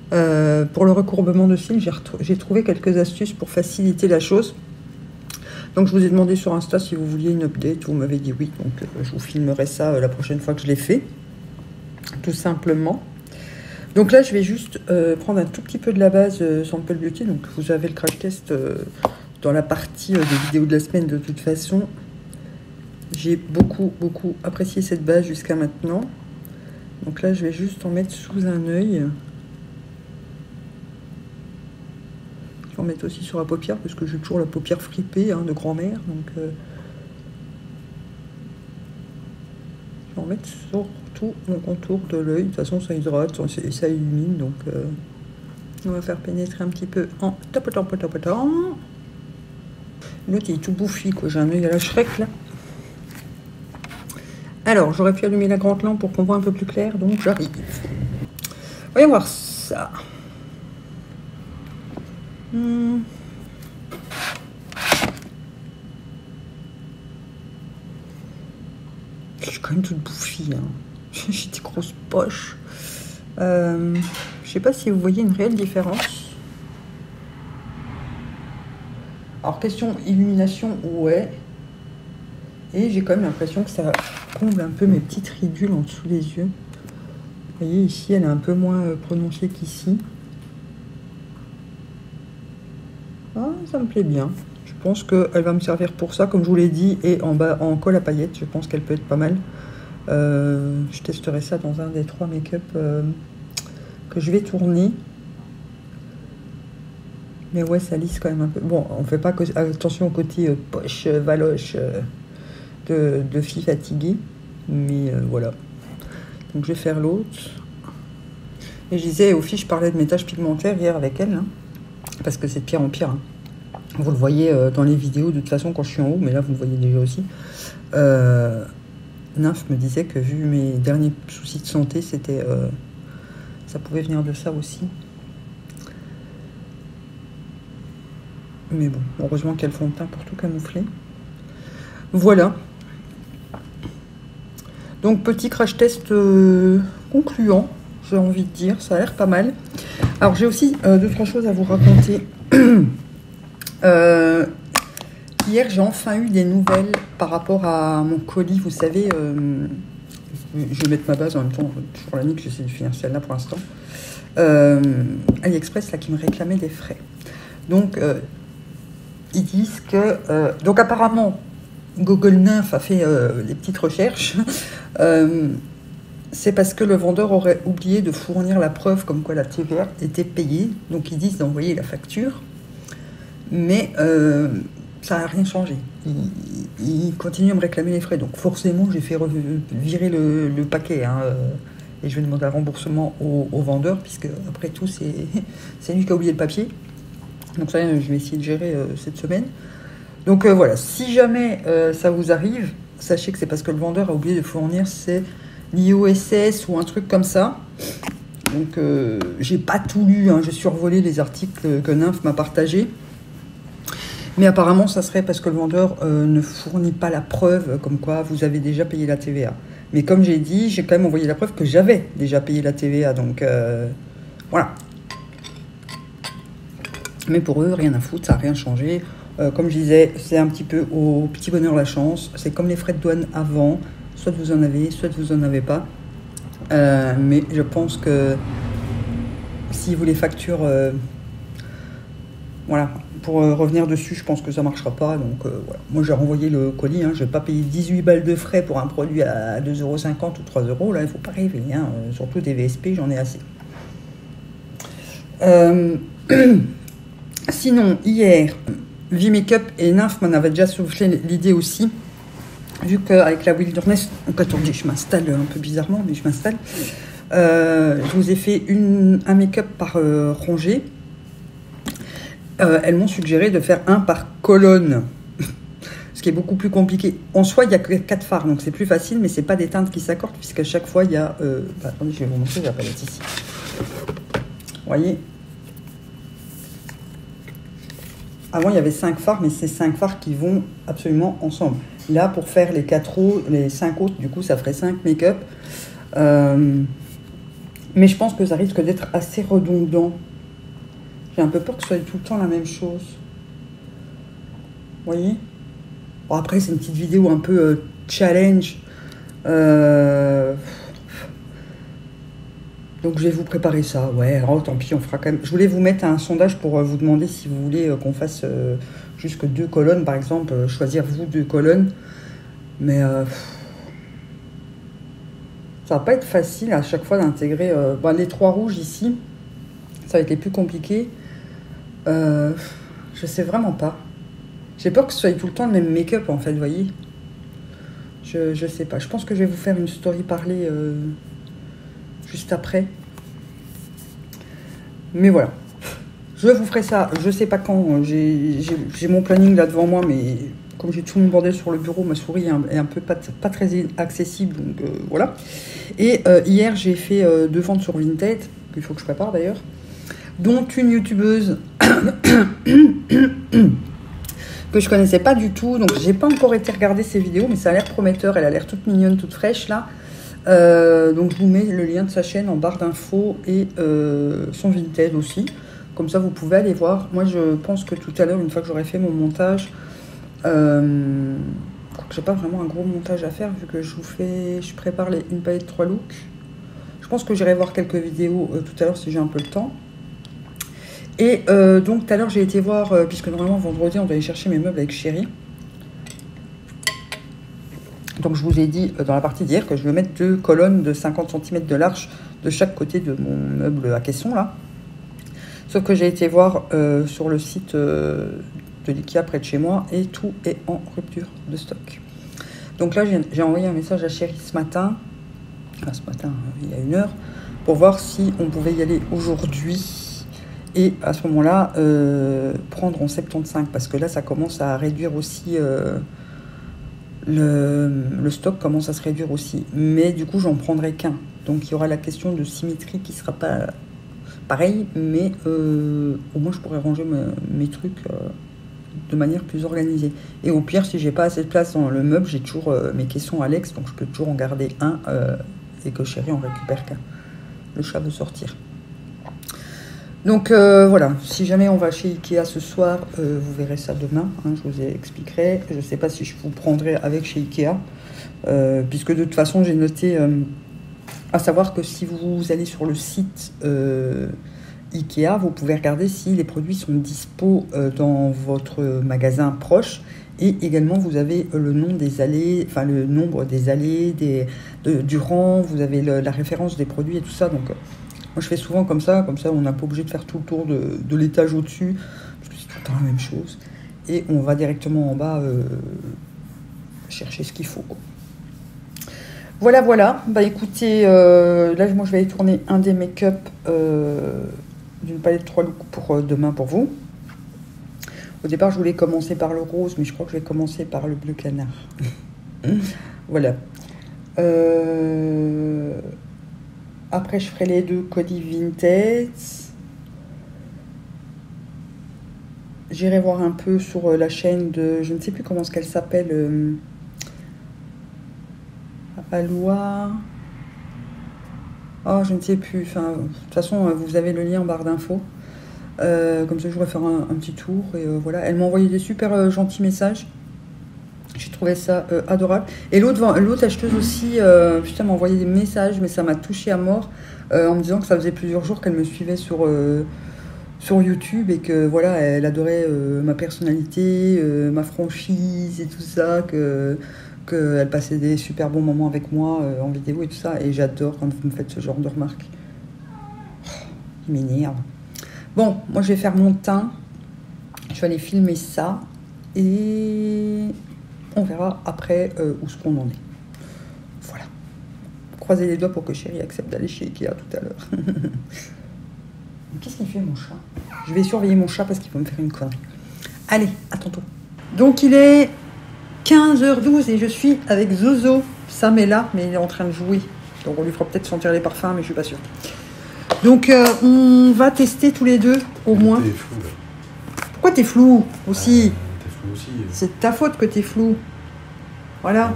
pour le recourbement de cils, j'ai trouvé quelques astuces pour faciliter la chose. Donc je vous ai demandé sur Insta si vous vouliez une update, vous m'avez dit oui, donc euh, je vous filmerai ça euh, la prochaine fois que je l'ai fait, tout simplement. Donc là je vais juste euh, prendre un tout petit peu de la base Sample Beauty, donc vous avez le crash test dans la partie des vidéos de la semaine de toute façon. J'ai beaucoup beaucoup apprécié cette base jusqu'à maintenant. Donc là je vais juste en mettre sous un œil. Je vais en mettre aussi sur la paupière parce que j'ai toujours la paupière fripée hein, de grand-mère. Donc, euh, je vais en mettre sur tout mon contour de l'œil. De toute façon, ça hydrate et ça illumine. Donc, euh, on va faire pénétrer un petit peu en tapotant, tapotant. L'autre, il est tout bouffi, quoi. J'ai un œil à la Shrek, là. Alors, j'aurais pu allumer la grande lampe pour qu'on voit un peu plus clair, donc j'arrive. Voyons voir ça. Hmm. Je suis quand même toute bouffie. Hein. J'ai des grosses poches. Euh, je sais pas si vous voyez une réelle différence. Alors, question illumination, ouais. Et j'ai quand même l'impression que ça comble un peu mes petites ridules en dessous des yeux. Vous voyez, ici, elle est un peu moins euh, prononcée qu'ici. Ah, ça me plaît bien. Je pense qu'elle va me servir pour ça, comme je vous l'ai dit, et en bas en colle à paillettes. Je pense qu'elle peut être pas mal. Euh, je testerai ça dans un des trois make-up euh, que je vais tourner. Mais ouais, ça lisse quand même un peu. Bon, on fait pas que, attention au côté poche, valoche de, de filles fatiguées. Mais voilà. Donc je vais faire l'autre. Et je disais, aux filles, je parlais de mes taches pigmentaires hier avec elle. Hein parce que c'est de pire en pire. Hein. Vous le voyez euh, dans les vidéos de toute façon quand je suis en haut, mais là vous le voyez déjà aussi. Euh, Nymph me disait que vu mes derniers soucis de santé, c'était, euh, ça pouvait venir de ça aussi. Mais bon, heureusement qu'elles font teint pour tout camoufler. Voilà. Donc petit crash test concluant, j'ai envie de dire, ça a l'air pas mal. Alors j'ai aussi euh, deux, trois choses à vous raconter. Euh, hier, j'ai enfin eu des nouvelles par rapport à mon colis. Vous savez, euh, je vais mettre ma base en même temps sur la nuque, j'essaie de finir celle-là pour l'instant. AliExpress, là, qui me réclamait des frais. Donc, ils disent que... donc apparemment, Google Nymph a fait des petites recherches c'est parce que le vendeur aurait oublié de fournir la preuve comme quoi la TVA était payée. Donc ils disent d'envoyer la facture. Mais euh, ça n'a rien changé. Ils, continuent à me réclamer les frais. Donc forcément, j'ai fait virer le, paquet. Hein, euh, et je vais demander un remboursement au, vendeur, puisque après tout, c'est lui qui a oublié le papier. Donc ça, je vais essayer de gérer euh, cette semaine. Donc voilà, si jamais ça vous arrive, sachez que c'est parce que le vendeur a oublié de fournir ses l'IOSS ou un truc comme ça. Donc, euh, j'ai pas tout lu, hein. j'ai survolé les articles que Nymph m'a partagés. Mais apparemment, ça serait parce que le vendeur euh, ne fournit pas la preuve comme quoi vous avez déjà payé la TVA. Mais comme j'ai dit, j'ai quand même envoyé la preuve que j'avais déjà payé la TVA. Donc, euh, voilà. Mais pour eux, rien à foutre, ça n'a rien changé. Comme je disais, c'est un petit peu au petit bonheur la chance. C'est comme les frais de douane avant. Soit vous en avez, soit vous en avez pas. Euh, mais je pense que si vous les facturent, euh, voilà, pour revenir dessus, je pense que ça marchera pas. Donc voilà. Moi j'ai renvoyé le colis, hein. je vais pas payer 18 balles de frais pour un produit à 2,50€ ou 3€. Là, il faut pas rêver. Hein. Surtout des VSP, j'en ai assez. Sinon, hier, V-Makeup et Nymph m'en avaient déjà soufflé l'idée aussi. Vu qu'avec la Wilderness, donc attendez, je m'installe un peu bizarrement, mais je m'installe. Euh, je vous ai fait une, un make-up par euh, rangée. Euh, elles m'ont suggéré de faire un par colonne, ce qui est beaucoup plus compliqué. En soi, il n'y a que quatre fards, donc c'est plus facile, mais c'est pas des teintes qui s'accordent, puisqu'à chaque fois, il y a... Bah, attendez, je vais vous montrer, je vais pas ici. Vous voyez? Avant, il y avait cinq fards, mais c'est cinq fards qui vont absolument ensemble. Là, pour faire les quatre autres, les cinq autres, du coup, ça ferait cinq make-up. Euh, mais je pense que ça risque d'être assez redondant. J'ai un peu peur que ce soit tout le temps la même chose. Vous voyez? Bon, après, c'est une petite vidéo un peu euh, challenge. Euh, donc je vais vous préparer ça. Ouais, oh, tant pis, on fera quand même. Je voulais vous mettre un sondage pour vous demander si vous voulez qu'on fasse jusque deux colonnes, par exemple, choisir vous deux colonnes. Mais ça va pas être facile à chaque fois d'intégrer euh, les trois rouges ici. Ça va être les plus compliqués. Euh, je sais vraiment pas. J'ai peur que ce soit tout le temps le même make-up en fait, voyez. Je, je sais pas. Je pense que je vais vous faire une story parler euh, juste après. Mais voilà. Je vous ferai ça. Je sais pas quand. J'ai mon planning là devant moi, mais comme j'ai tout mon bordel sur le bureau, ma souris est un, peu pas, très accessible, donc euh, voilà. Et euh, hier, j'ai fait euh, deux ventes sur Vinted, qu'il faut que je prépare d'ailleurs, dont une youtubeuse que je connaissais pas du tout, donc j'ai pas encore été regarder ses vidéos, mais ça a l'air prometteur, elle a l'air toute mignonne, toute fraîche là. Donc je vous mets le lien de sa chaîne en barre d'infos et son Vinted aussi. Comme ça, vous pouvez aller voir. Moi, je pense que tout à l'heure, une fois que j'aurai fait mon montage, euh, j'ai pas vraiment un gros montage à faire vu que je vous fais, je prépare les, une palette 3 looks. Je pense que j'irai voir quelques vidéos euh, tout à l'heure si j'ai un peu le temps. Et euh, donc tout à l'heure j'ai été voir, euh, puisque normalement vendredi on doit aller chercher mes meubles avec chérie. Donc je vous ai dit dans la partie d'hier que je vais mettre deux colonnes de 50 cm de large de chaque côté de mon meuble à caisson là. Sauf que j'ai été voir sur le site de l'IKEA près de chez moi et tout est en rupture de stock. Donc là, j'ai envoyé un message à Chérie ce matin, ce matin, euh, il y a une heure, pour voir si on pouvait y aller aujourd'hui et à ce moment-là, euh, prendre en 75 parce que là, ça commence à réduire aussi. Euh, le, stock commence à se réduire aussi. Mais du coup, j'en prendrai qu'un. Donc il y aura la question de symétrie qui sera pas pareil, mais au moins je pourrais ranger mes, trucs de manière plus organisée. Et au pire, si j'ai pas assez de place dans le meuble, j'ai toujours euh, mes caissons Alex, donc je peux toujours en garder un euh, et que chérie en récupère qu'un. Le chat veut sortir. Donc euh, voilà, si jamais on va chez Ikea ce soir, vous verrez ça demain, hein, je vous expliquerai. Je ne sais pas si je vous prendrai avec chez Ikea, puisque de toute façon j'ai noté, à savoir que si vous allez sur le site Ikea, vous pouvez regarder si les produits sont dispo euh, dans votre magasin proche. Et également, vous avez le nom des allées, enfin le nombre des allées, des, du rang, vous avez la référence des produits et tout ça. Donc, euh, moi, je fais souvent comme ça, comme ça, on n'a pas obligé de faire tout le tour de, l'étage au-dessus, parce que c'est tout le temps la même chose. Et on va directement en bas euh, chercher ce qu'il faut. Voilà, voilà. Bah écoutez, là, moi, je vais aller tourner un des make-up d'une palette 3 looks pour euh, demain pour vous. Au départ, je voulais commencer par le rose, mais je crois que je vais commencer par le bleu canard. voilà. Euh, après, je ferai les deux Cody Vintage. J'irai voir un peu sur euh, la chaîne de... Je ne sais plus comment ce qu'elle s'appelle. Euh. Oh, je ne sais plus. Enfin, de toute façon, vous avez le lien en barre d'infos. Euh, comme ça, je voudrais faire un, petit tour. Et euh, voilà, elle m'a envoyé des super euh, gentils messages. J'ai trouvé ça adorable. Et l'autre, l'autre acheteuse aussi, putain, m'a envoyé des messages, mais ça m'a touché à mort en me disant que ça faisait plusieurs jours qu'elle me suivait sur, sur YouTube et que voilà, elle adorait euh, ma personnalité, euh, ma franchise et tout ça, que qu'elle passait des super bons moments avec moi euh, en vidéo et tout ça. Et j'adore quand vous me faites ce genre de remarques. Oh, il m'énerve. Bon, moi je vais faire mon teint. Je vais aller filmer ça et on verra après euh, où ce qu'on en est. Voilà. Croisez les doigts pour que chérie accepte d'aller chez Ikea tout à l'heure. Qu'est-ce qu'il fait mon chat? Je vais surveiller mon chat parce qu'il va me faire une connerie. Allez, à tantôt. Donc il est 15h12 et je suis avec Zozo. Sam est là, mais il est en train de jouer. Donc on lui fera peut-être sentir les parfums, mais je suis pas sûre. Donc euh, on va tester tous les deux, au moins. T'es fou, là. Pourquoi t'es flou aussi? Aussi. C'est ta faute que t'es flou. Voilà.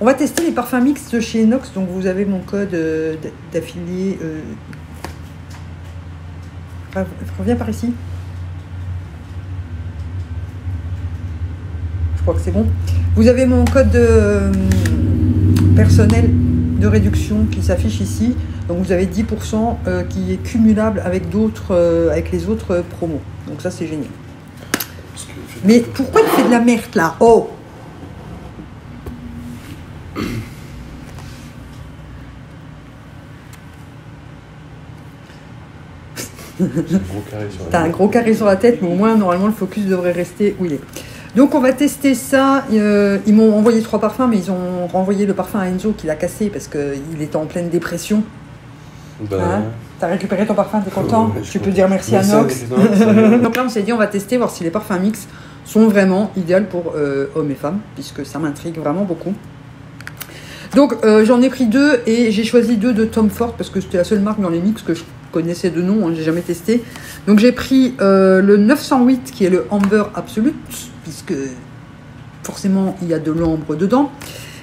On va tester les parfums mixtes de chez Inox. Donc vous avez mon code euh, d'affilié. euh, Rev- Reviens par ici? Je crois que c'est bon. Vous avez mon code euh, personnel de réduction qui s'affiche ici. Donc vous avez 10% euh, qui est cumulable avec d'autres, euh, avec les autres euh, promos. Donc ça c'est génial. Mais pourquoi il fait de la merde là? Oh T'as un gros carré sur la tête, mais au moins normalement le focus devrait rester où il est. Donc on va tester ça. Euh, ils m'ont envoyé trois parfums, mais ils ont renvoyé le parfum à Enzo qui l'a cassé parce qu'il était en pleine dépression. Bah, Hein T'as récupéré ton parfum, t'es content? Ouais, Tu peux dire merci, à Nox. Donc là on s'est dit on va tester, voir si les parfums mix sont vraiment idéaux pour euh, hommes et femmes, puisque ça m'intrigue vraiment beaucoup. Donc euh, j'en ai pris deux et j'ai choisi deux de Tom Ford parce que c'était la seule marque dans les mix que je connaissais de nom, hein, j'ai jamais testé. Donc j'ai pris euh, le 908 qui est le Amber Absolute, puisque forcément il y a de l'ambre dedans.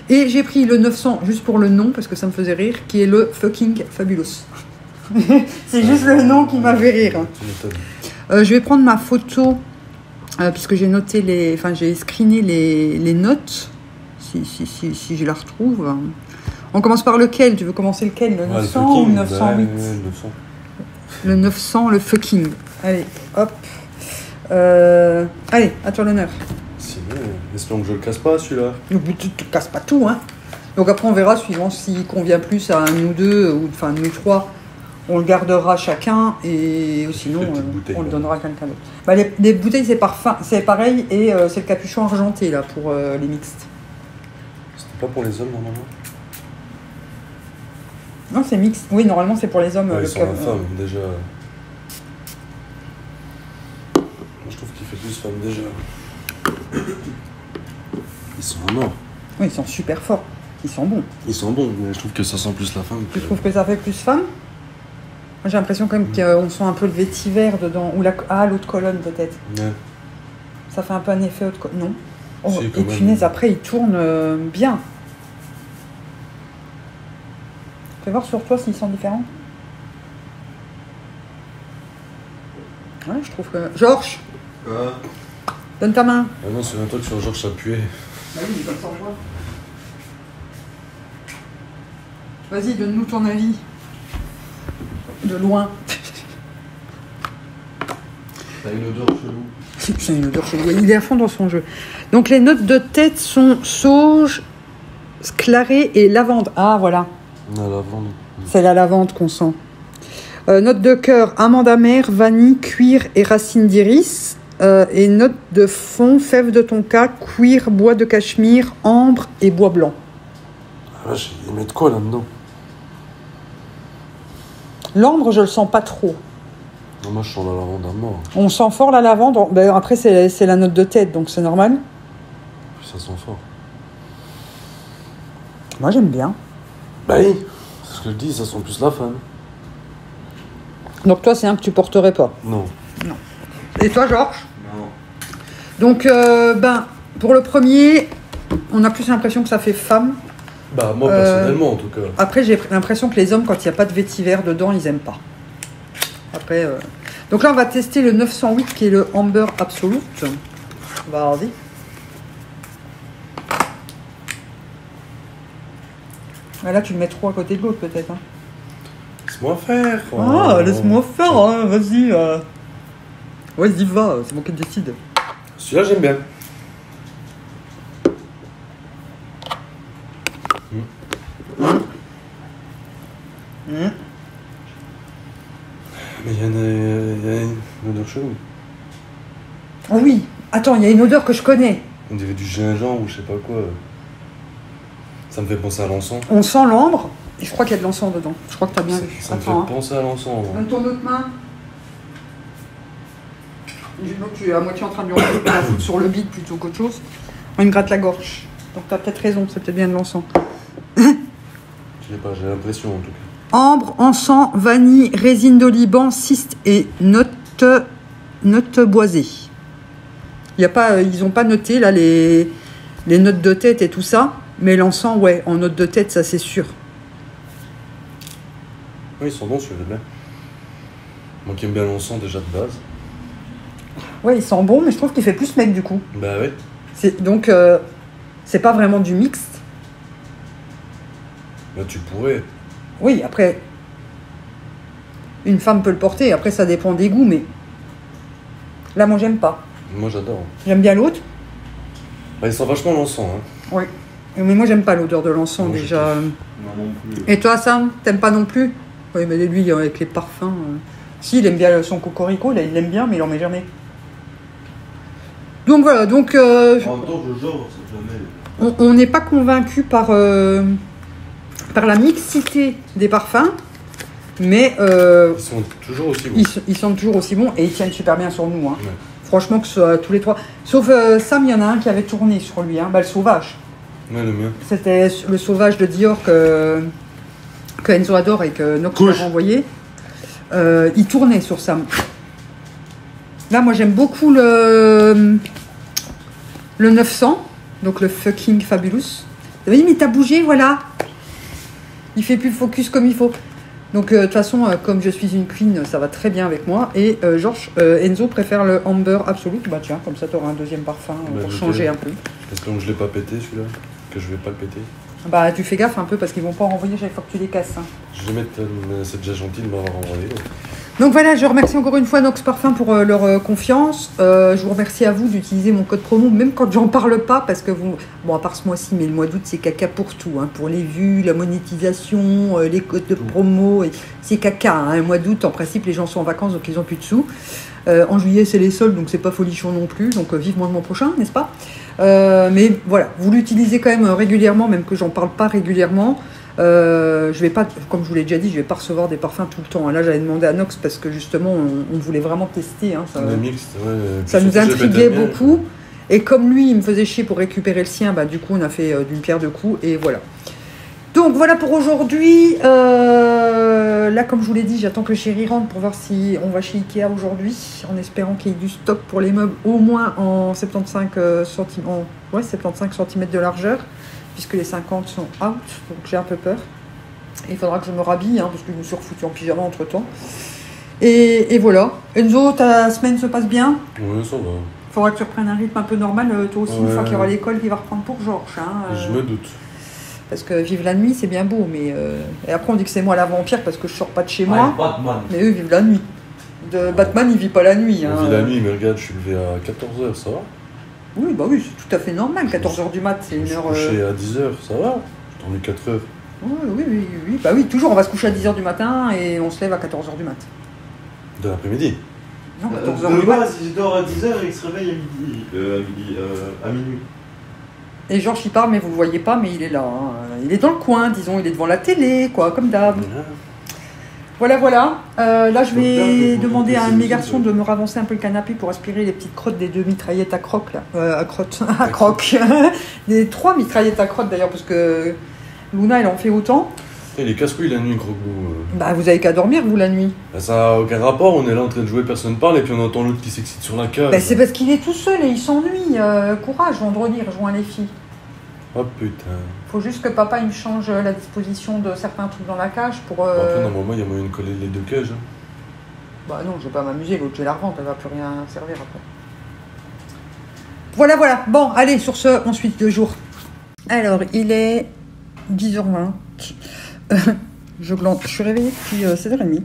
Et j'ai pris le 900 juste pour le nom parce que ça me faisait rire, qui est le fucking Fabulous. C'est juste le nom qui m'a fait rire. Euh, je vais prendre ma photo, euh, puisque j'ai noté les. Enfin, j'ai screené les, les notes, si, si, si, si je la retrouve. On commence par lequel? Tu veux commencer lequel? Le Ouais, le 900 ou le fucking, 908 ouais, ouais, le 900. Le 900, le fucking. Allez, hop. Euh, allez, à toi l'honneur. C'est vrai. Espérons que je le casse pas celui-là? Ne te, te casse pas tout, hein. Donc après, on verra suivant s'il convient plus à nous deux, ou enfin nous trois. On le gardera chacun et sinon euh, on le donnera à quelqu'un d'autre. Bah, les, les bouteilles c'est parfum, c'est pareil et euh, c'est le capuchon argenté là pour euh, les mixtes. C'était pas pour les hommes normalement Non c'est mixte. Oui normalement c'est pour les hommes. Ouais, le Ils sont femme déjà. Moi je trouve qu'il fait plus femme déjà. Ils sont en or. Oui ils sont super forts. Ils sont bons. Ils sont bons, mais je trouve que ça sent plus la femme. Tu que- trouves que ça fait plus femme? Moi j'ai l'impression quand même qu'on sent un peu le vétiver dedans ou la ah l'autre colonne peut-être. Ouais. Ça fait un peu un effet haute co- Non. Oh, Si, et même. punaise, après, il tourne euh, bien. Fais voir sur toi s'ils sont différents. Ouais, je trouve que. Georges, donne ta main. Ah non, souviens-toi que sur Georges ça puait. Bah oui, il va. Vas-y, donne-nous ton avis. De loin. T'as une odeur chelou. C'est une odeur chelou. Il est à fond dans son jeu. Donc les notes de tête sont sauge, claré et lavande. Ah voilà. A la. C'est la lavande qu'on sent. Euh, note de cœur, amande amère, vanille, cuir et racine d'iris. Euh, et note de fond, fève de tonka, cuir, bois de cachemire, ambre et bois blanc. Ah vache, ils mettent quoi là-dedans L'ambre, je le sens pas trop. Non, Moi je sens la lavande à mort. On sent fort la lavande. Ben, après, c'est c'est la note de tête, donc c'est normal. Ça sent fort. Moi, j'aime bien. Bah oui, c'est ce que je dis, ça sent plus la femme. Donc toi, c'est un que tu porterais pas? Non. Et toi, Georges? Non. Donc, euh, ben, pour le premier, on a plus l'impression que ça fait femme. Bah moi Euh, personnellement en tout cas. Après, j'ai l'impression que les hommes, quand il n'y a pas de vétiver dedans, ils aiment pas. Après, euh, donc là, on va tester le 908 qui est le Amber Absolute. Vas-y. Ah, Là, tu le mets trop à côté de l'autre, peut-être. hein. Laisse-moi faire. Ah, Oh. laisse-moi faire, hein, vas-y. euh. Vas-y, va, c'est moi qui décide. Celui-là, j'aime bien. Mais il y en a, il y a une odeur chelou. Oh oui, attends, il y a une odeur que je connais. On dirait du gingembre ou je sais pas quoi. Ça me fait penser à l'encens. On sent l'ambre, et je crois qu'il y a de l'encens dedans. Je crois que t'as bien Ça, vu. ça me fait hein. penser à l'encens. Donne ton autre main. Tu es à moitié en train de lui enlever la foutre sur le bide plutôt qu'autre chose. Il me gratte la gorge. Donc t'as peut-être raison, c'est peut-être bien de l'encens. Je sais pas, j'ai l'impression en tout cas. Ambre, encens, vanille, résine d'oliban, cyste et notes, notes boisées. Il y a pas, ils n'ont pas noté là les, les notes de tête et tout ça, mais l'encens, ouais, en notes de tête, ça c'est sûr. Oui, ils sont bons celui-là. Moi qui aime bien l'encens déjà de base. Ouais, il sent bon, mais je trouve qu'il fait plus mec du coup. Bah ouais. C'est, donc, euh, c'est pas vraiment du mixte. Là tu pourrais. Oui, après, une femme peut le porter, après ça dépend des goûts, mais là, moi, j'aime pas. Moi j'adore. J'aime bien l'autre, Bah, il sent vachement l'encens. Hein. oui. Mais moi, j'aime pas l'odeur de l'encens Moi, déjà. Non, non plus. Et toi, Sam, t'aimes pas non plus? Oui, mais lui, avec les parfums. euh, Si, il aime bien son cocorico, là, il l'aime bien, mais il en met jamais. Donc voilà, donc euh, En même temps, je genre, c'est jamais. on on n'est pas convaincu par, euh, par la mixité des parfums, mais euh, Ils sont toujours aussi bons. ils, sont toujours aussi bons et ils tiennent super bien sur nous. hein. Ouais. Franchement, que ce soit tous les trois. Sauf euh, Sam, il y en a un qui avait tourné sur lui, hein, bah, le sauvage. Ouais, le mien. C'était le sauvage de Dior que, que Enzo adore et que Nox a renvoyé. Euh, il tournait sur Sam. Là, moi, j'aime beaucoup le, le 900, donc le fucking fabulous. Vous avez dit, mais t'as bougé, voilà. Il fait plus le focus comme il faut. Donc, euh, de toute façon, euh, comme je suis une queen, ça va très bien avec moi. Et euh, Georges, Enzo préfère le Amber Absolute. Bah, tiens, comme ça, t'auras un deuxième parfum Bah, pour changer un peu. Espérons que je l'ai pas pété celui-là? Que je vais pas le péter? Bah, tu fais gaffe un peu parce qu'ils vont pas en renvoyer chaque fois que tu les casses. hein. Je vais mettre. euh, c'est déjà gentil de m'avoir envoyé. Donc voilà, je remercie encore une fois Nox Parfum pour euh, leur euh, confiance. Euh, je vous remercie à vous d'utiliser mon code promo, même quand j'en parle pas, parce que vous. Bon, à part ce mois-ci, mais le mois d'août, c'est caca pour tout. hein, pour les vues, la monétisation, les codes de promo. et C'est caca. Hein, le mois d'août, en principe, les gens sont en vacances, donc ils ont plus de sous. Euh, en juillet, c'est les soldes, donc c'est pas folichon non plus. Donc euh, vivement le mois prochain, n'est-ce pas? Euh, Mais voilà, vous l'utilisez quand même régulièrement, même que j'en parle pas régulièrement. Euh, je vais pas, comme je vous l'ai déjà dit, je vais pas recevoir des parfums tout le temps. Là, j'avais demandé à Nox parce que justement, on, on voulait vraiment tester. hein, ça, Le ouais. nous intriguait beaucoup. Et comme lui, il me faisait chier pour récupérer le sien, bah, du coup, on a fait euh, d'une pierre deux coups. Et voilà. Donc voilà pour aujourd'hui. Euh, là, comme je vous l'ai dit, j'attends que chéri rentre pour voir si on va chez Ikea aujourd'hui, en espérant qu'il y ait du stock pour les meubles au moins en 75 cm, ouais, 75 cm de largeur, puisque les 50 sont out, donc j'ai un peu peur. Et il faudra que je me rhabille, hein, parce que je me suis refoutu en pyjama entre temps. Et, et voilà. Enzo, ta semaine se passe bien? Ouais, ça va. Faudra que tu reprennes un rythme un peu normal, euh, toi aussi, une Ouais. fois qu'il y aura l'école qui va reprendre pour Georges. hein, euh, Je me doute. Parce que vivre la nuit, c'est bien beau, mais. euh, Et après, on dit que c'est moi la vampire parce que je sors pas de chez moi. Ouais, Batman. Mais eux, ils vivent la nuit. De Batman, il vit pas la nuit. Hein. vit la nuit, mais regarde, je suis levé à 14h, ça va Oui, bah oui, c'est tout à fait normal. 14h du mat, c'est Je une suis heure. couché euh, à 10h, ça va J'ai dormi 4 heures. Oui, oui, oui, oui. Bah oui, toujours, on va se coucher à 10h du matin et on se lève à 14h du mat. De l'après-midi. Non, Euh, 14h de du mat. base, il dort à 10h et il se réveille à midi. Euh, à midi, euh, à minuit. Et Georges, il part, mais vous le voyez pas, mais il est là. hein. Il est dans le coin, disons, il est devant la télé, quoi, comme d'hab. Voilà, voilà. Euh, là, je vais demander à un de mes garçons de me ravancer un peu le canapé pour aspirer les petites crottes des deux mitraillettes à croque, là. Euh, à crotte, à croque. des trois mitraillettes à crotte, d'ailleurs, parce que Luna, elle en fait autant. Et les casse-couilles la nuit, gros goût. euh. Bah, vous avez qu'à dormir, vous, la nuit. Bah, ça a aucun rapport, on est là en train de jouer, personne parle, et puis on entend l'autre qui s'excite sur la cage. Bah, c'est parce qu'il est tout seul et il s'ennuie. Euh, courage, vendredi, rejoins les filles. Oh putain. Faut juste que papa, il me change la disposition de certains trucs dans la cage pour... euh, Après, normalement, il y a moyen de coller les deux cages. hein. Bah non, je vais pas m'amuser, l'autre je vais la revendre, elle va plus rien servir après. Voilà, voilà. Bon, allez, sur ce, ensuite de jour. Alors, il est 10h20. Euh, Je suis réveillée depuis 7h30.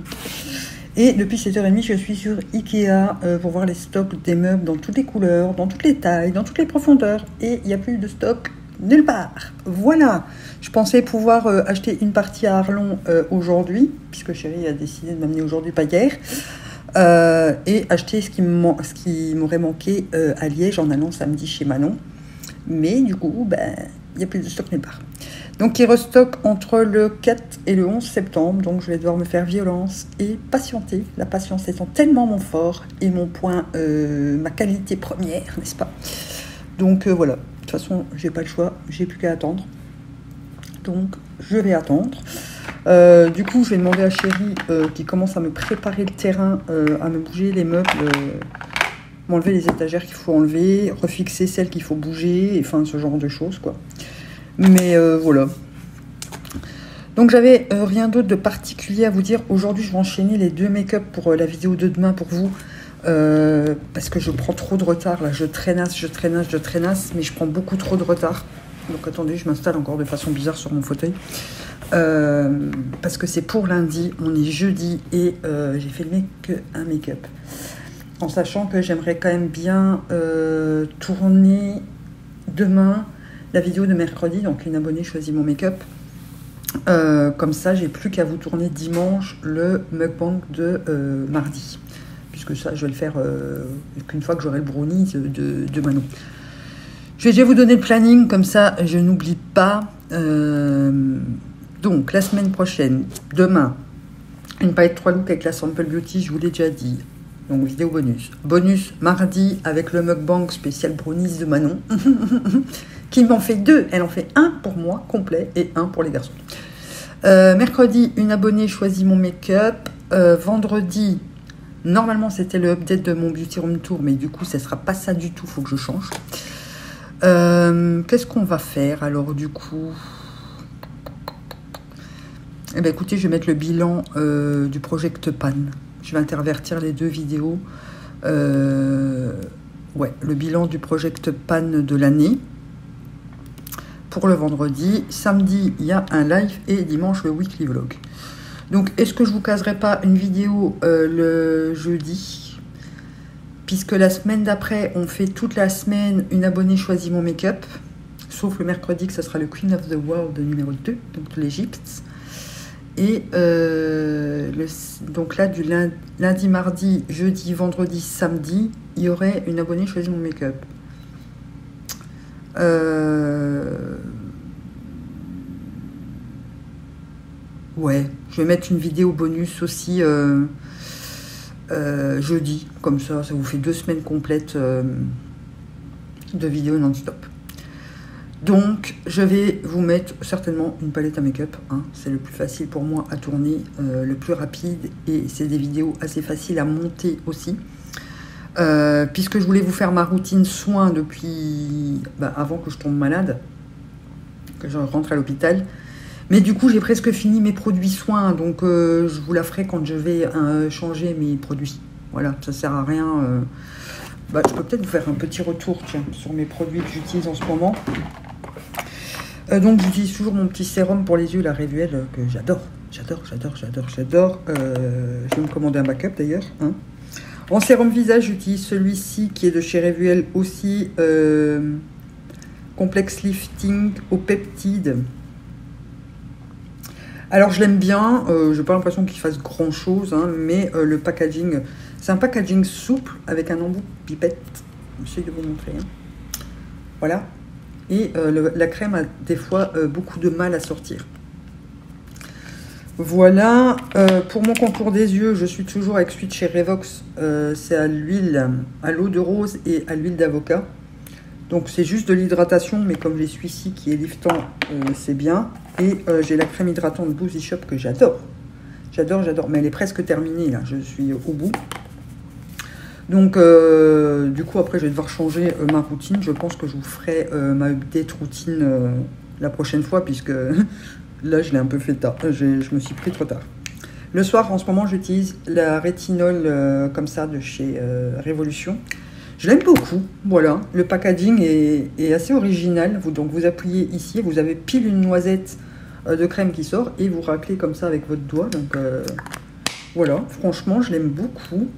Et depuis 7h30, je suis sur Ikea pour voir les stocks des meubles dans toutes les couleurs, dans toutes les tailles, dans toutes les profondeurs. Et il n'y a plus de stock nulle part. Voilà. Je pensais pouvoir acheter une partie à Arlon aujourd'hui, puisque chérie a décidé de m'amener aujourd'hui, pas hier. Euh, et acheter ce qui m'aurait manqué euh, à Liège en allant samedi chez Manon. Mais du coup, ben, il n'y a plus de stock nulle part. Donc il restock entre le 4 et le 11 septembre, donc je vais devoir me faire violence et patienter. La patience étant tellement mon fort et mon point, euh, ma qualité première, n'est-ce pas? Donc voilà, de toute façon, j'ai pas le choix, j'ai plus qu'à attendre. Donc je vais attendre. Euh, du coup, je vais demander à Chérie, euh, qui commence à me préparer le terrain, euh, à me bouger les meubles, m'enlever les étagères qu'il faut enlever, refixer celles qu'il faut bouger, enfin ce genre de choses, quoi. Mais voilà. Donc j'avais rien d'autre de particulier à vous dire. Aujourd'hui, je vais enchaîner les deux make-up pour la vidéo de demain pour vous. parce que je prends trop de retard là, je traînasse, je traînasse, je traînasse, mais je prends beaucoup trop de retard. Donc attendez, je m'installe encore de façon bizarre sur mon fauteuil. Euh, parce que c'est pour lundi, on est jeudi et euh, j'ai filmé qu'un make-up. En sachant que j'aimerais quand même bien euh, tourner demain la vidéo de mercredi, donc une abonnée choisit mon make-up. comme ça, j'ai plus qu'à vous tourner dimanche le mukbang de mardi. Puisque ça, je vais le faire qu'une fois que j'aurai le brownie de, de, Manon. Je vais vous donner le planning, comme ça, je n'oublie pas. Donc, la semaine prochaine, demain, une palette 3 looks avec la Sample Beauty, je vous l'ai déjà dit. Donc, vidéo bonus. Bonus mardi avec le mukbang spécial brownies de Manon, qui m'en fait deux. Elle en fait un pour moi, complet, et un pour les garçons. Euh, mercredi, une abonnée choisit mon make-up. Euh, vendredi, normalement, c'était le update de mon Beauty Room Tour, mais du coup, ne sera pas ça du tout, faut que je change. Euh, qu'est-ce qu'on va faire alors, du coup? Eh bien, écoutez, je vais mettre le bilan du Project Pan. Je vais intervertir les deux vidéos. Euh, ouais, le bilan du Project Pan de l'année pour le vendredi. Samedi, il y a un live et dimanche, le weekly vlog. Donc, est-ce que je vous caserai pas une vidéo euh, le jeudi? Puisque la semaine d'après, on fait toute la semaine une abonnée choisit mon make-up. Sauf le mercredi, que ce sera le Queen of the World numéro 2, donc l'Égypte. Et euh, donc là, du lundi, mardi, jeudi, vendredi, samedi, il y aurait une abonnée choisit mon make-up. Euh, ouais, je vais mettre une vidéo bonus aussi euh, jeudi, comme ça, ça vous fait deux semaines complètes de vidéos non-stop. Donc, je vais vous mettre certainement une palette à make-up. Hein. C'est le plus facile pour moi à tourner, euh, le plus rapide. Et c'est des vidéos assez faciles à monter aussi. Euh, puisque je voulais vous faire ma routine soin depuis bah, avant que je tombe malade, que je rentre à l'hôpital. Mais du coup, j'ai presque fini mes produits soins, donc euh, je vous la ferai quand je vais changer mes produits. Voilà, ça sert à rien. Bah, je peux peut-être vous faire un petit retour sur mes produits que j'utilise en ce moment. Euh, donc j'utilise toujours mon petit sérum pour les yeux, la Révuel, euh, que j'adore. J'adore, j'adore, j'adore, j'adore. Euh, je vais me commander un backup d'ailleurs. Hein. En sérum visage, j'utilise celui-ci qui est de chez Révuel aussi. complexe lifting au peptide. Alors je l'aime bien, Je j'ai pas l'impression qu'il fasse grand chose, hein, mais le packaging, c'est un packaging souple avec un embout pipette. J'essaie de vous montrer. Hein. Voilà, et euh, la crème a des fois euh, beaucoup de mal à sortir. Voilà, euh, pour mon contour des yeux, je suis toujours avec celui chez Revox. c'est à l'huile, à l'eau de rose et à l'huile d'avocat. Donc c'est juste de l'hydratation, mais comme j'ai celui-ci qui est liftant, c'est bien. Et j'ai la crème hydratante Boozy Shop que j'adore. J'adore, j'adore. Mais elle est presque terminée là, je suis au bout. Donc, euh, du coup, après, je vais devoir changer euh, ma routine. Je pense que je vous ferai euh, ma update routine la prochaine fois, puisque là, je l'ai un peu fait tard. Je me suis pris trop tard. Le soir, en ce moment, j'utilise la rétinol comme ça de chez Révolution. Je l'aime beaucoup, voilà. Le packaging est, assez original. Donc, vous appuyez ici, vous avez pile une noisette de crème qui sort et vous raclez comme ça avec votre doigt. Donc voilà, franchement, je l'aime beaucoup.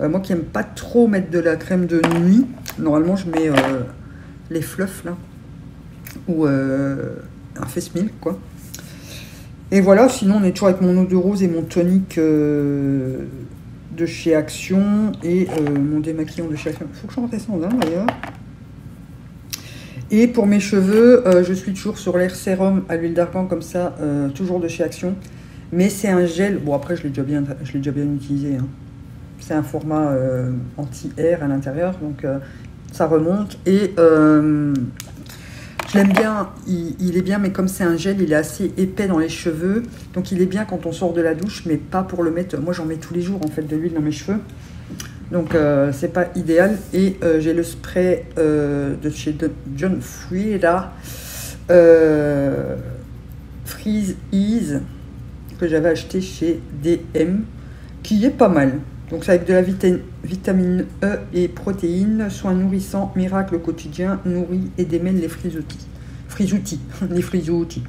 Euh, moi qui n'aime pas trop mettre de la crème de nuit, normalement je mets les fluffs là, ou un face milk quoi. Et voilà, sinon on est toujours avec mon eau de rose et mon tonique de chez Action et mon démaquillant de chez Action. Faut que je rentre ça en d'ailleurs. Et pour mes cheveux, euh, je suis toujours sur l'air sérum à l'huile d'argan comme ça, euh, toujours de chez Action. Mais c'est un gel, bon après je l'ai déjà bien, déjà bien utilisé. Hein. C'est un format euh, anti-air à l'intérieur, donc ça remonte. Et je l'aime bien, il, est bien, mais comme c'est un gel, il est assez épais dans les cheveux. Donc il est bien quand on sort de la douche, mais pas pour le mettre. Moi j'en mets tous les jours en fait de l'huile dans mes cheveux. Donc euh, c'est pas idéal. Et euh, j'ai le spray euh, de chez John Frieda Freeze Ease que j'avais acheté chez DM qui est pas mal. Donc c'est avec de la vitamine E et protéines, soins nourrissants, miracle quotidien, nourrit et démêle les frisoutis. Frisoutis, les frisoutis.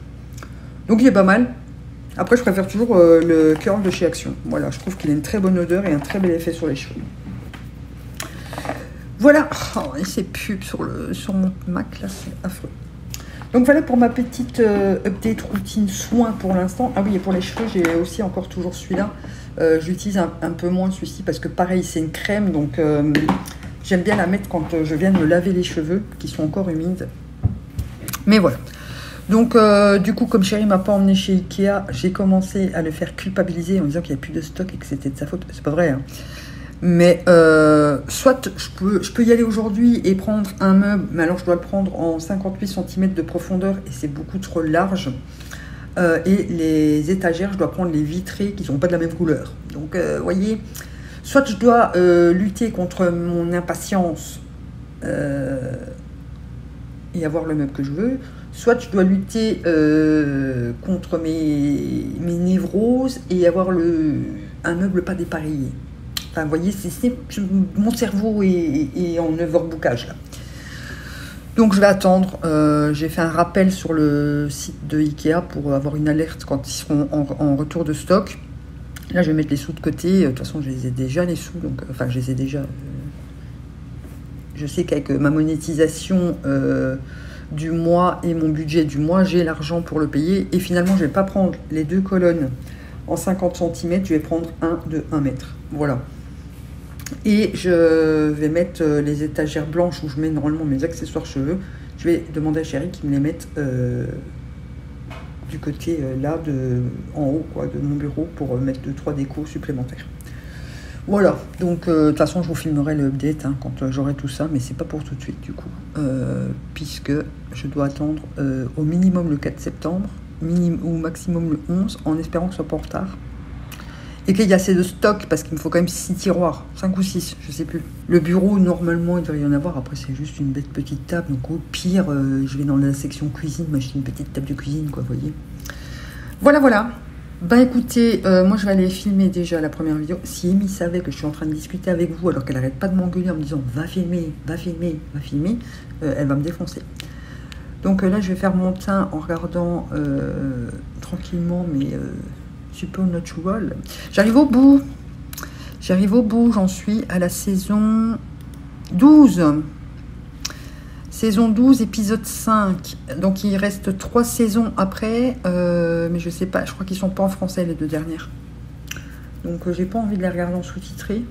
Donc il est pas mal. Après, je préfère toujours le curl de chez Action. Voilà, je trouve qu'il a une très bonne odeur et un très bel effet sur les cheveux. Voilà, oh, et ces pubs sur, le, sur mon Mac, là, c'est affreux. Donc voilà pour ma petite euh, update routine soin pour l'instant. Ah oui, et pour les cheveux, j'ai aussi encore toujours celui-là. Euh, j'utilise un, peu moins celui-ci parce que pareil, c'est une crème, donc euh, j'aime bien la mettre quand je viens de me laver les cheveux, qui sont encore humides. Mais voilà. Donc du coup, comme chérie m'a pas emmené chez Ikea, j'ai commencé à le faire culpabiliser en disant qu'il n'y a plus de stock et que c'était de sa faute. C'est pas vrai, hein. Mais euh, soit je peux, je peux y aller aujourd'hui et prendre un meuble, mais alors je dois le prendre en 58 cm de profondeur et c'est beaucoup trop large. Euh, et les étagères, je dois prendre les vitrées qui ne sont pas de la même couleur. Donc, vous euh, voyez, soit je dois lutter contre mon impatience et avoir le meuble que je veux, soit je dois lutter contre mes, névroses et avoir le, un meuble pas dépareillé. Enfin, vous voyez, c'est, mon cerveau est, en overbookage là. Donc je vais attendre. Euh, j'ai fait un rappel sur le site de Ikea pour avoir une alerte quand ils seront en, retour de stock. Là, je vais mettre les sous de côté. De toute façon, je les ai déjà les sous. Donc, enfin, je les ai déjà. Euh, je sais qu'avec ma monétisation euh, du mois et mon budget du mois, j'ai l'argent pour le payer. Et finalement, je ne vais pas prendre les deux colonnes en 50 cm. Je vais prendre un de 1 mètre. Voilà. Et je vais mettre euh, les étagères blanches où je mets normalement mes accessoires cheveux. Je vais demander à Chérie qu'il me les mette euh, du côté euh, là, de, en haut quoi, de mon bureau pour mettre 2-3 décos supplémentaires. Voilà, donc de toute façon je vous filmerai le update hein, quand j'aurai tout ça, mais c'est pas pour tout de suite du coup, puisque je dois attendre au minimum le 4 septembre, ou maximum le 11, en espérant que ce soit pas en retard et qu'il y a assez de stock parce qu'il me faut quand même 6 tiroirs, 5 ou 6, je sais plus. Le bureau, normalement, il devrait y en avoir. Après, c'est juste une bête petite table. Donc, au pire, euh, je vais dans la section cuisine, m'acheter une petite table de cuisine, quoi, vous voyez. Voilà, voilà. Bah écoutez, euh, moi je vais aller filmer déjà la première vidéo. Si Amy savait que je suis en train de discuter avec vous alors qu'elle arrête pas de m'engueuler en me disant va filmer, va filmer, va filmer, euh, elle va me défoncer. Donc là je vais faire mon teint en regardant tranquillement mais Supernatural. J'arrive au bout. J'arrive au bout, j'en suis à la saison 12. Saison 12, épisode 5. Donc il reste trois saisons après, euh, mais je sais pas, je crois qu'ils sont pas en français les deux dernières. Donc euh, j'ai pas envie de les regarder en sous-titré,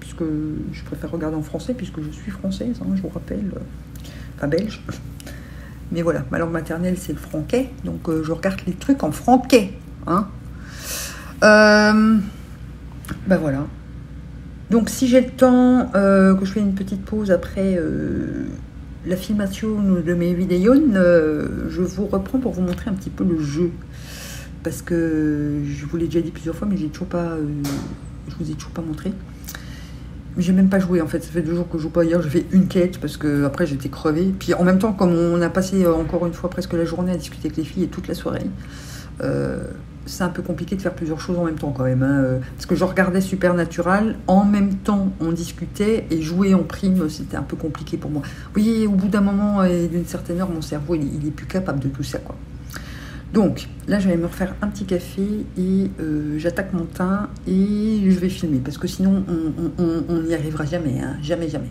puisque je préfère regarder en français, puisque je suis française, hein, je vous rappelle, euh, enfin belge. Mais voilà, ma langue maternelle c'est le franquet, donc je regarde les trucs en franquet. Hein ben voilà. Donc si j'ai le temps, euh, que je fais une petite pause après euh, la filmation de mes vidéos, je vous reprends pour vous montrer un petit peu le jeu. Parce que je vous l'ai déjà dit plusieurs fois, mais j'ai toujours pas, je vous ai toujours pas montré. J'ai même pas joué en fait, ça fait deux jours que je joue pas. Hier j'ai fait une quête parce que après j'étais crevée. Puis en même temps, comme on a passé encore une fois presque la journée à discuter avec les filles et toute la soirée, c'est un peu compliqué de faire plusieurs choses en même temps quand même. Hein, euh, parce que je regardais Supernatural, en même temps on discutait et jouer en prime, c'était un peu compliqué pour moi. Oui, au bout d'un moment et d'une certaine heure, mon cerveau il, est plus capable de tout ça. quoi. Donc, là, je vais me refaire un petit café et euh, j'attaque mon teint et je vais filmer parce que sinon, on- n'y arrivera jamais, hein. jamais, jamais.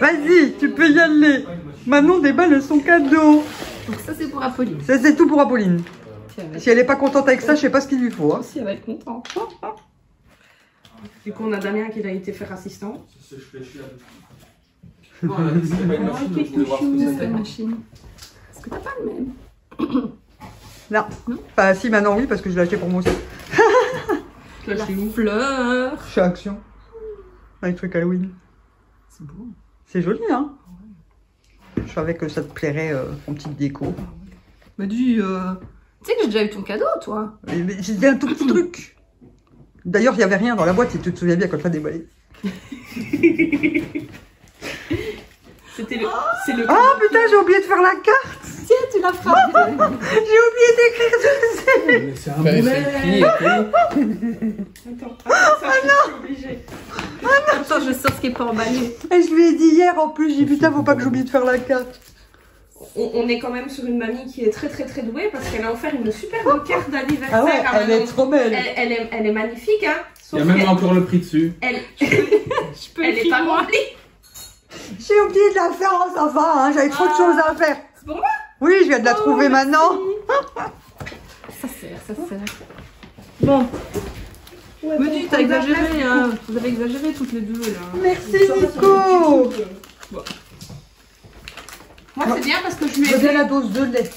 Vas-y, tu peux y aller. Manon déballe son cadeau. Donc ça c'est pour Apolline. Ça, c'est tout pour Apolline. Si elle n'est pas contente avec ça, je sais pas ce qu'il lui faut. hein. si elle va être contente. Du coup on a Damien qui a été faire assistant. Je voir ce que C'est c'était. une machine. Est-ce que t'as pas le même? Non. Bah, si, maintenant, oui, parce que je l'ai acheté pour moi aussi. La fleur. Chez Action. Un truc Halloween. C'est beau. C'est joli, hein Je savais que ça te plairait euh, en petite déco. Mais dis, euh... tu sais que j'ai déjà eu ton cadeau toi. Mais- mais C'était un tout petit truc. D'ailleurs, il n'y avait rien dans la boîte, si tu te souviens bien quand tu l'as déballé. C'était le. C'est le. Ah putain, j'ai oublié de faire la carte Tiens, tu l'as frappé. J'ai oublié d'écrire dessus Mais c'est un boulet. Attends, attends, ça, je suis obligée. Attends, je sors ce qui est pas emballé. Et je lui ai dit hier en plus, j'ai dit putain, faut pas que j'oublie de faire la carte. On, on est quand même sur une mamie qui est très très très douée parce qu'elle a offert une superbe carte d'anniversaire Ah ouais, à elle est trop belle. Elle, elle est, elle est magnifique, hein. Il y a même encore le prix dessus. elle, elle est pas remplie. J'ai oublié de la faire, hein, ça va, hein, j'avais trop de Ah. choses à faire. C'est pour moi? Oui, je viens de la trouver maintenant. Ça sert, ça sert. Bon. Me dis, t'as exagéré, hein. Vous avez exagéré toutes les deux, là. Merci Nico. Moi, c'est bien parce que je lui, ai fait, la dose de lait.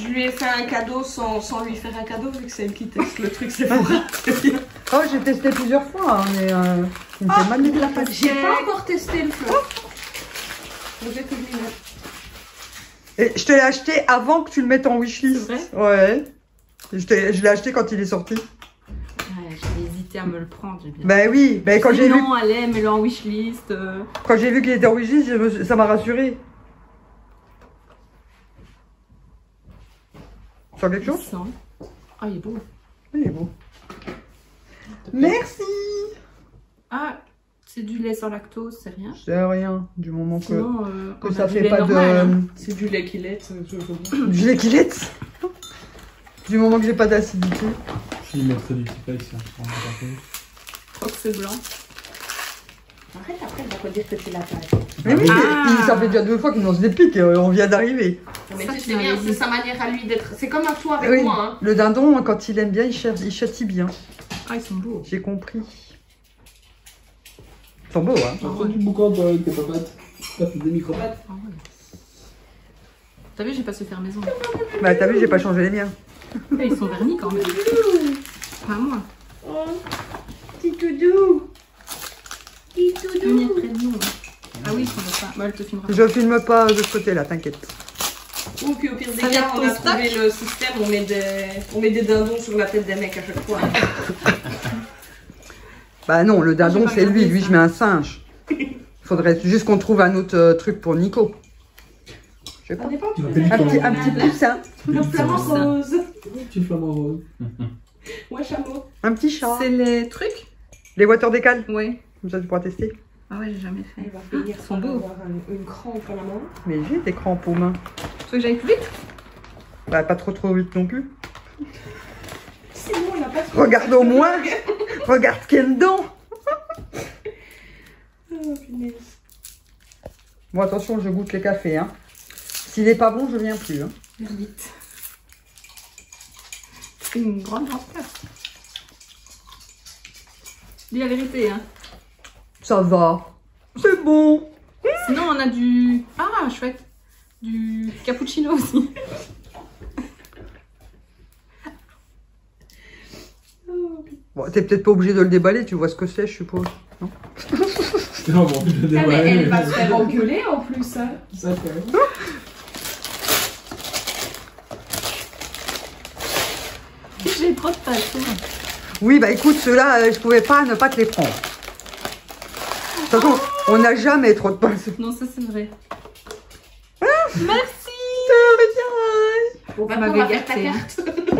je lui ai fait un cadeau sans, sans lui faire un cadeau, vu que c'est elle qui teste le truc, c'est pour elle. Oh, j'ai testé plusieurs fois, hein, mais euh, il me mal de la pâte. J'ai pas encore testé le fleur. Là. Et je te l'ai acheté avant que tu le mettes en wishlist. Ouais. Je, l'ai acheté quand il est sorti. Ouais, j'ai hésité à me le prendre. Ben oui, ben quand j'ai vu, non, allez, mets-le en wishlist. euh. quand j'ai vu qu'il était en wishlist, me ça m'a rassuré. Sur quelque chose? Ah, il est beau. Il est beau. Merci. Ah, c'est du lait sans lactose, c'est rien. C'est rien, du moment que, Sinon, euh, que ça du fait lait pas normal, hein. de... C'est du lait qui lait, veux Du lait qui lait. Du moment que j'ai pas d'acidité. Je vais mettre du petit ici. hein, je prends un café. crois que c'est blanc. Arrête, après, elle va pas dire que c'est la taille. Mais oui, Ah. il- ça fait déjà deux fois qu'il nous des pics, euh, on vient d'arriver. Mais Ça, sais bien, c'est sa manière à lui d'être. C'est comme un toi avec Oui, moi, hein. le dindon, quand il aime bien, il, cherche, il châtie bien. Ah, ils sont beaux. J'ai compris. Ils sont beaux, hein T'as reçu du boucan, toi, avec tes papates T'as fait des micro-pattes Ah ouais. T'as vu, j'ai pas su faire maison. Bah t'as vu, j'ai pas changé les miens. Mais ils sont vernis quand même. Pas moi. Petit doudou. Petit Venir près de nous. hein. Ah oui, ils sont pas. Bah, elle te filmera. Je filme pas de ce côté-là, t'inquiète. Ou puis au pire des cas, on a trouvé le système, on met, des... on met des dindons sur la tête des mecs à chaque fois. Bah non, le dindon c'est lui, lui je mets un singe. Faudrait juste qu'on trouve un autre euh, truc pour Nico. Je sais pas. Un petit, un petit poussin, Un flamant rose. Petit flamant rose. Ouais, chameau. un petit chat. C'est les trucs Les water décales, Ouais. comme ça tu pourras tester. Ah ouais, j'ai jamais fait. Il va finir Ils sont par beaux. avoir un- une crampe à la main. Mais j'ai des crampes aux mains. Tu veux que j'aille plus vite? Bah pas trop trop vite non plus. Sinon, on n'a pas de Regarde au moins. Regarde quel dent. Oh. Bon attention, je goûte les cafés. Hein. S'il est pas bon, je viens plus. Hein. Vite. C'est une grande place. Dis la vérité, hein. Ça va. C'est bon. Sinon, on a du. Ah, chouette. Du cappuccino aussi. Bon, t'es peut-être pas obligé de le déballer, tu vois ce que c'est, je suppose. C'est vraiment envie de le Ah, mais elle va se faire engueuler en plus, hein. Ça fait. J'ai trop de passion. Oui, bah écoute, ceux-là, euh, je pouvais pas ne pas te les prendre. De toute façon, on n'a jamais trop de pinceaux. Non, ça c'est vrai. On va m'avait pouvoir faire ta carte.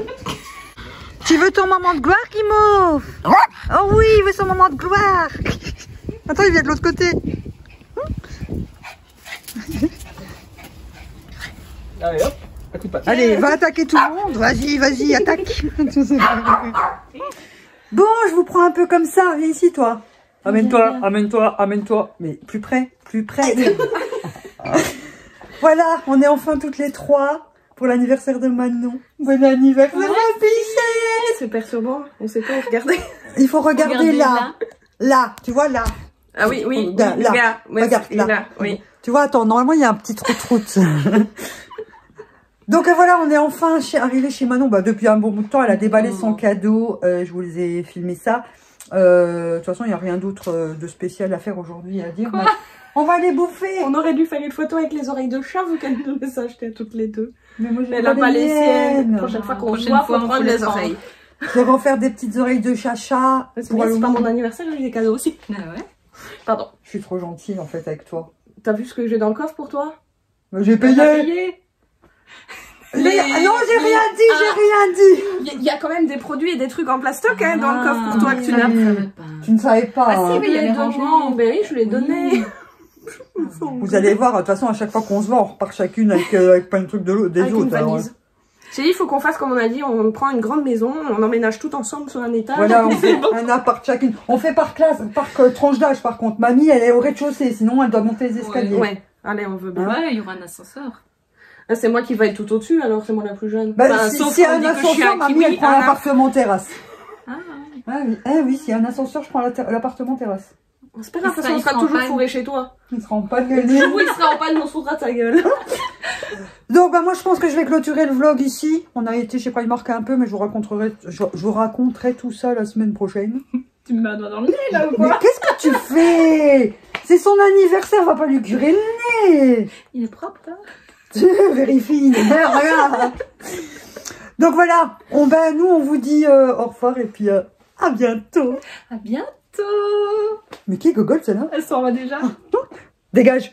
Tu veux ton moment de gloire, Guimauve Oh oui, il veut son moment de gloire Attends, il vient de l'autre côté. Allez hop. Un coup de patte. Allez, va attaquer tout le monde. Vas-y, vas-y, attaque. bon, je vous prends un peu comme ça. Viens ici, toi. Amène-toi, amène-toi, amène-toi. Mais plus près, plus près. voilà, on est enfin toutes les trois pour l'anniversaire de Manon. Bon anniversaire, ma. C'est perturbant. On sait pas regarder. Il faut regarder Regardez là. Là, tu vois là. Ah oui, oui. Là, là. Regarde, ouais, Regarde, c'est- là. oui. Tu vois, attends, normalement, il y a un petit trou-troute. Donc euh, voilà, on est enfin chez, arrivé chez Manon. Bah, depuis un bon bout de temps, elle a déballé son cadeau. Euh, je vous les ai filmé ça. Euh, de toute façon, il n'y a rien d'autre de spécial à faire aujourd'hui, à dire. on va les bouffer. On aurait dû faire une photo avec les oreilles de chat vu qu'elle nous les a achetées à toutes les deux. Mais moi, je Mais pas pas les les siennes. miennes. Prochaine fois qu'on se voit, faut on prendre les oreilles. Je vais refaire des petites oreilles de chacha. C'est pas mon anniversaire, j'ai des cadeaux aussi. Ah ouais Pardon. Je suis trop gentille, en fait, avec toi. T'as vu ce que j'ai dans le coffre pour toi? Mais J'ai payé. payé? Mais- Les- Ah Non, j'ai rien dit, j'ai rien dit. Il y, a- il y a quand même des produits et des trucs en plastoc hein, dans le Ah, coffre pour toi que tu oui. n'as pas. Tu ne savais pas. Ah, si, hein. mais il y a les rangements. Ben oui, je l'ai donné. Vous allez voir, de toute façon, à chaque fois qu'on se voit, on repart chacune avec, euh, avec plein de trucs de des Avec une autres. valise. J'ai dit, il faut qu'on fasse comme on a dit, on prend une grande maison, on emménage tout ensemble sur un étage. Voilà, on fait C'est bon. un appart chacune. On fait par classe, par euh, tranche d'âge par contre. Mamie, elle est au rez-de-chaussée, sinon elle doit monter les escaliers. Ouais, allez, on veut bien. Ouais, il y aura un ascenseur. Ah, c'est moi qui va être tout au-dessus, alors c'est moi la plus jeune. Bah, Enfin, si s'il y a un ascenseur, mamie, kiwi, elle prend l'appartement terrasse. Ah, Ah oui, eh oui, s'il y a un ascenseur, je prends l'appartement terrasse. C'est pas grave, Il parce sera- qu'on il sera sera en toujours panne. fourré chez toi. Il se rend pas de Le jour où il sera en panne, on sa gueule. Donc, bah, moi, je pense que je vais clôturer le vlog ici. On a été chez Primark un peu, mais je vous raconterai, je, je vous raconterai tout ça la semaine prochaine. tu me mets un doigt dans le nez là ou Mais quoi qu'est-ce que tu fais? C'est son anniversaire, on va pas lui curer le nez Il est propre, hein Tu vérifies, regarde. Donc voilà, on, ben, nous on vous dit euh, au revoir et puis euh, à bientôt. À bientôt Mais qui est gogol celle-là? Elle s'en va déjà. Dégage